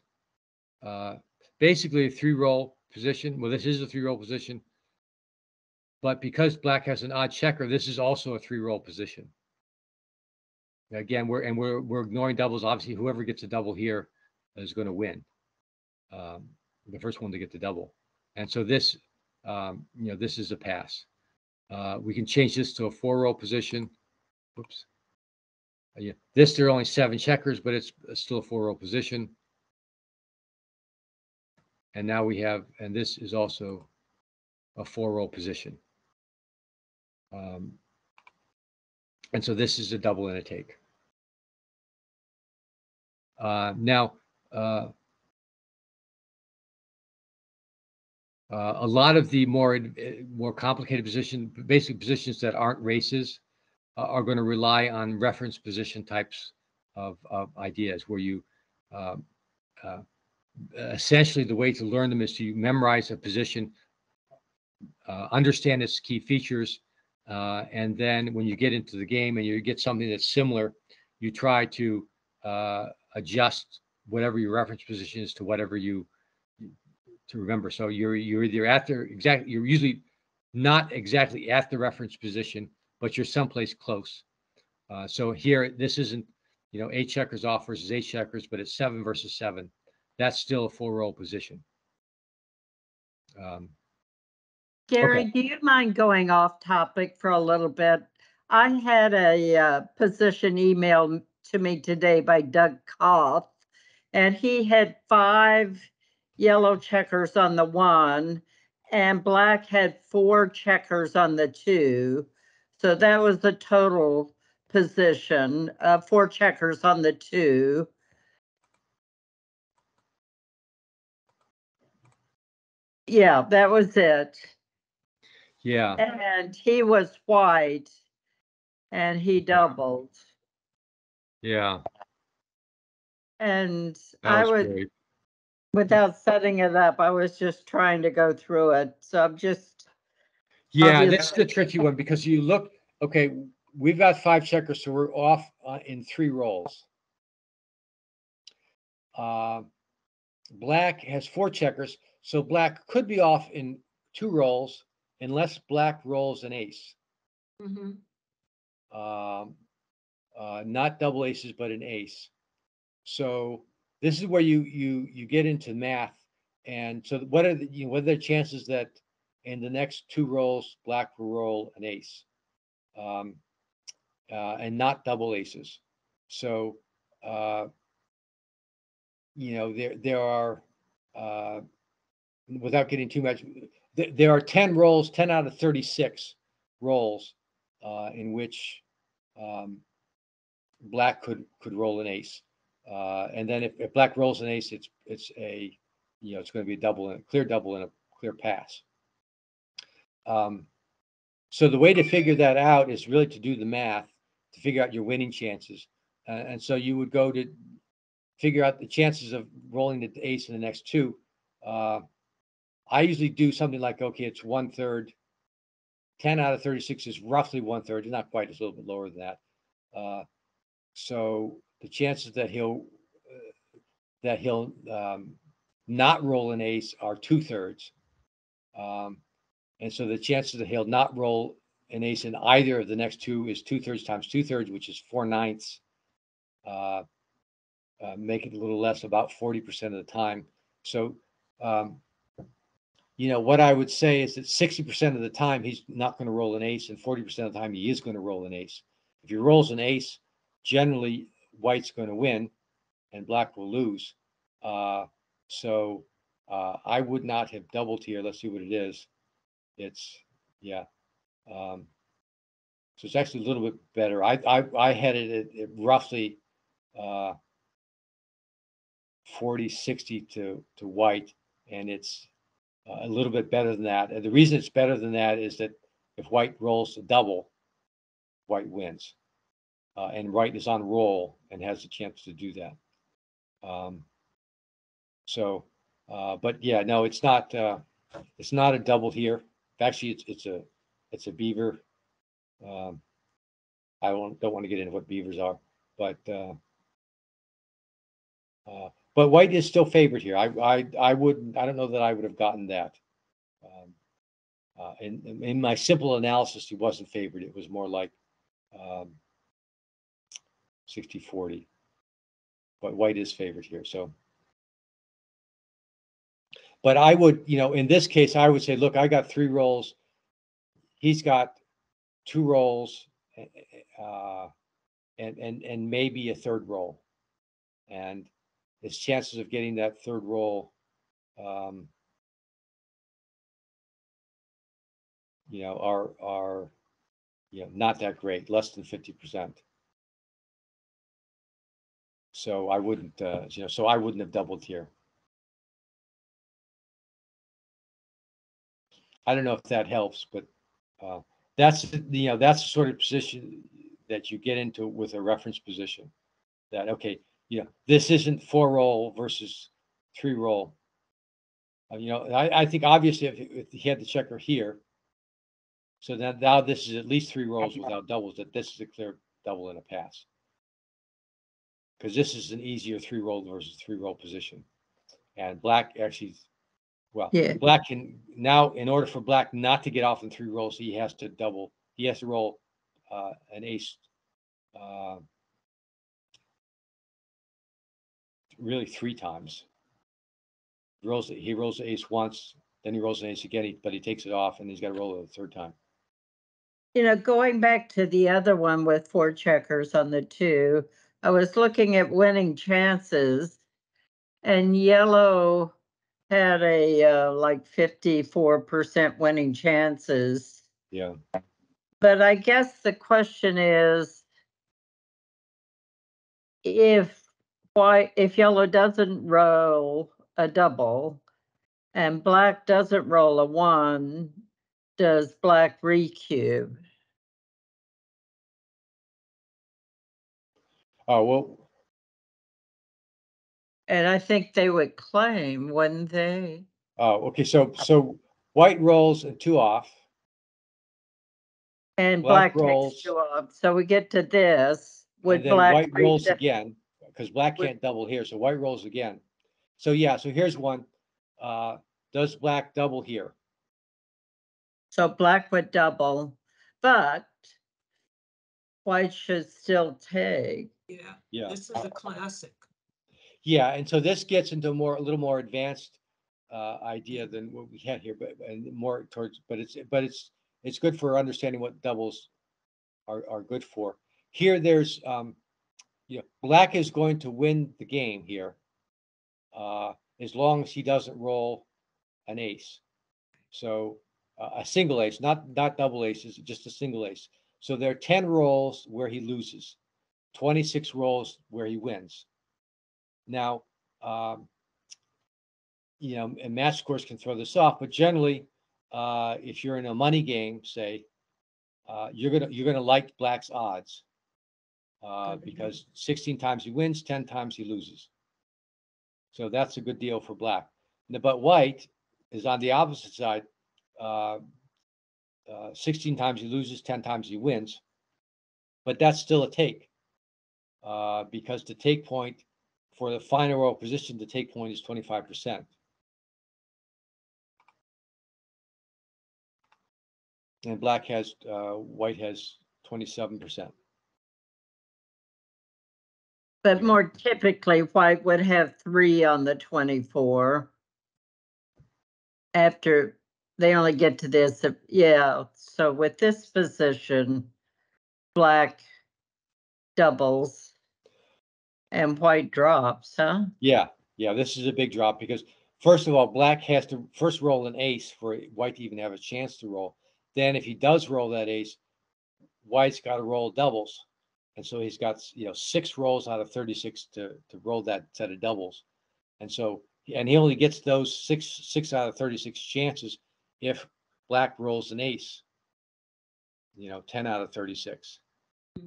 uh, basically a three roll position. Well, this is a three roll position. But because black has an odd checker, this is also a three roll position. Again, we're and we're we're ignoring doubles. Obviously, whoever gets a double here is going to win. Um, the first one to get the double, and so this, um, you know, this is a pass. Uh, we can change this to a four roll position. Whoops. Uh, yeah, this there are only seven checkers, but it's still a four roll position. And now we have, and this is also a four roll position. Um, and so this is a double and a take. Uh, now, uh, uh, a lot of the more eh, more complicated position, basic positions that aren't races, uh, are going to rely on reference position types of, of ideas, where you um, uh, essentially the way to learn them is to memorize a position, uh, understand its key features, uh, and then when you get into the game and you get something that's similar, you try to uh, adjust whatever your reference position is to whatever you to remember. So you're you're either at the exact you're usually not exactly at the reference position, but you're someplace close. Uh, so here, this isn't you know eight checkers off versus eight checkers, but it's seven versus seven. That's still a four roll position. Um, Gary, do you mind going off topic for a little bit? I had a uh, position emailed to me today by Doug Koth, and he had five yellow checkers on the one, and black had four checkers on the two. So that was the total position, uh, four checkers on the two. Yeah, that was it. yeah, And he was white and he doubled. yeah, And I was was, great. Without setting it up, I was just trying to go through it. So I'm just, Yeah, that's the tricky one because you look, okay, we've got five checkers, so we're off uh, in three rolls. Uh, black has four checkers, so black could be off in two rolls unless black rolls an ace. Mhm. um, uh, not double aces, but an ace. So this is where you you you get into math, and so what are the you know, what are the chances that in the next two rolls black will roll an ace, um, uh, and not double aces. So uh, you know there there are uh, without getting too much, there, there are ten rolls, ten out of thirty six rolls uh, in which um, black could could roll an ace, uh, and then if, if black rolls an ace, it's it's a you know it's going to be a double and a clear double and a clear pass. Um, so the way to figure that out is really to do the math to figure out your winning chances, uh, and so you would go to figure out the chances of rolling the ace in the next two. Uh, I usually do something like okay, it's one third 10 out of 36 is roughly one third, not quite, it's a little bit lower than that. Uh, so the chances that he'll uh, that he'll um, not roll an ace are two thirds. Um, and so the chances that he'll not roll an ace in either of the next two is two thirds times two thirds, which is four ninths. Uh, uh, make it a little less, about 40% of the time. So um, you know, what I would say is that sixty percent of the time he's not going to roll an ace, and forty percent of the time he is going to roll an ace. If he rolls an ace, generally white's going to win, and black will lose. Uh, so uh, I would not have doubled here. Let's see what it is. It's yeah. Um, so it's actually a little bit better. I I, I had it at, at roughly uh, 40, 60 to to white, and it's uh, a little bit better than that. And the reason it's better than that is that if white rolls a double, white wins. Uh, and white is on roll and has a chance to do that. Um, so, uh, but yeah, no, it's not. Uh, it's not a double here. Actually, it's it's a it's a beaver. Um, I don't don't want to get into what beavers are, but uh, uh, but white is still favored here. I I I wouldn't. I don't know that I would have gotten that. Um, uh, in in my simple analysis, he wasn't favored. It was more like um, 60 40. But white is favored here. So, but I would, you know, in this case, I would say, look, I got three rolls. He's got two rolls, uh, and and and maybe a third roll, and his chances of getting that third roll, um, you know, are are you know not that great, less than fifty percent. So I wouldn't, uh, you know, so I wouldn't have doubled here. I don't know if that helps, but uh, that's you know that's the sort of position that you get into with a reference position. That okay, you know, this isn't four roll versus three roll. Uh, you know, I, I think obviously if, if he had the checker here, so then now this is at least three rolls without doubles, that this is a clear double and a pass. Because this is an easier three roll versus three roll position. And black actually, well, Yeah. black can now, in order for black not to get off in three rolls, he has to double, he has to roll uh, an ace. Uh, really three times. He rolls, he rolls the ace once, then he rolls an ace again, but he takes it off and he's got to roll it a third time. You know, going back to the other one with four checkers on the two, I was looking at winning chances and yellow had a uh, like 54% winning chances. Yeah. But I guess the question is if why if yellow doesn't roll a double and black doesn't roll a one, does black recube? Oh, well, And I think they would claim, wouldn't they? oh, okay, so, so white rolls and two off. And Black black rolls. takes two off. So we get to this. Would And then black? white rolls again, because black Would- can't double here, so white rolls again. So yeah, so here's one. Uh, does black double here? So black would double, but white should still take. Yeah, Yeah. this is a classic. Yeah, and so this gets into more, a little more advanced uh, idea than what we had here, but and more towards, but it's, but it's, it's good for understanding what doubles are, are good for. Here, there's, um, you know, black is going to win the game here. Uh, as long as he doesn't roll an ace. So uh, a single ace, not, not double aces, just a single ace. So there are ten rolls where he loses, twenty-six rolls where he wins. Now, um, you know, and match scores can throw this off, but generally, uh, if you're in a money game, say, uh, you're gonna, you're gonna like black's odds. Uh, because sixteen times he wins, ten times he loses. So that's a good deal for black. But white is on the opposite side. Uh, uh, sixteen times he loses, ten times he wins. But that's still a take. Uh, because the take point for the final row position, the take point is twenty-five percent. And black has, uh, white has twenty-seven percent. But more typically, white would have three on the twenty-four. After, they only get to this, yeah, so with this position, black doubles and white drops, huh? Yeah, yeah, this is a big drop because first of all, black has to first roll an ace for white to even have a chance to roll. Then if he does roll that ace, white's got to roll doubles. And so he's got, you know, six rolls out of thirty-six to, to roll that set of doubles. And so, and he only gets those six, six out of thirty-six chances if black rolls an ace. You know, ten out of thirty-six.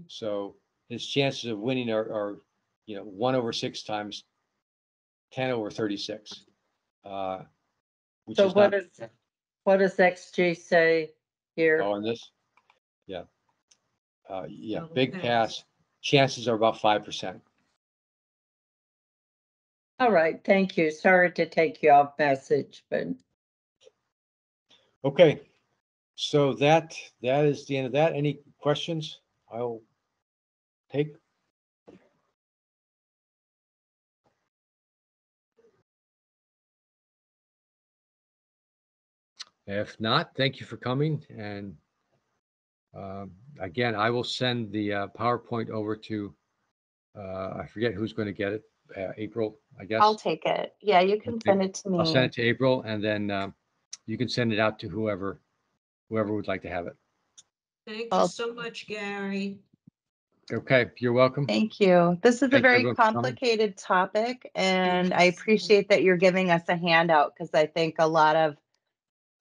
So his chances of winning are, are, you know, one over six times ten over thirty-six. Uh, which So is what not, is, what does XG say here? oh, in this? Yeah. Uh, yeah, Double big pass. pass, chances are about five percent. All right, thank you. Sorry to take you off message, but Okay, so that, that is the end of that. Any questions? I'll take. If not, thank you for coming and um, again, I will send the uh, PowerPoint over to, uh, I forget who's going to get it, uh, April, I guess. I'll take it. Yeah, you can Okay. send it to me. I'll send it to April and then um, you can send it out to whoever, whoever would like to have it. Thank you Well- so much, Gary. Okay, you're welcome. Thank you. This is a very everyone for coming. complicated topic and I appreciate that you're giving us a handout because I think a lot of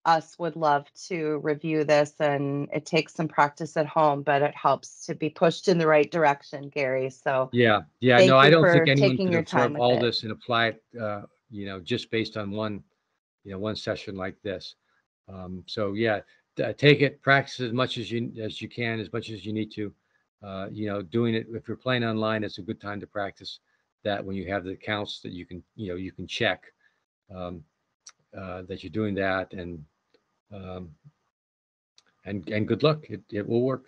us would love to review this and it takes some practice at home, but it helps to be pushed in the right direction, Gary. So Yeah, yeah, no, I don't think anyone can absorb all it. this and apply it, uh, you know, just based on one, you know, one session like this. Um, so yeah, t- take it, practice as much as you, as you can, as much as you need to. Uh, you know, doing it, if you're playing online, it's a good time to practice that when you have the counts that you can, you know, you can check. Um, uh, that you're doing that and, um, and, and good luck. It, it will work.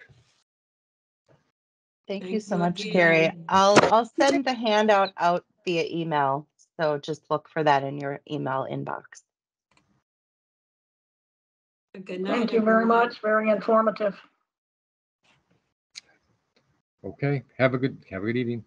thank you so you much, again. Gary. I'll, I'll send the handout out via email. So just look for that in your email inbox. Good night. Thank you very much. Very informative. Okay, have a good, have a good evening.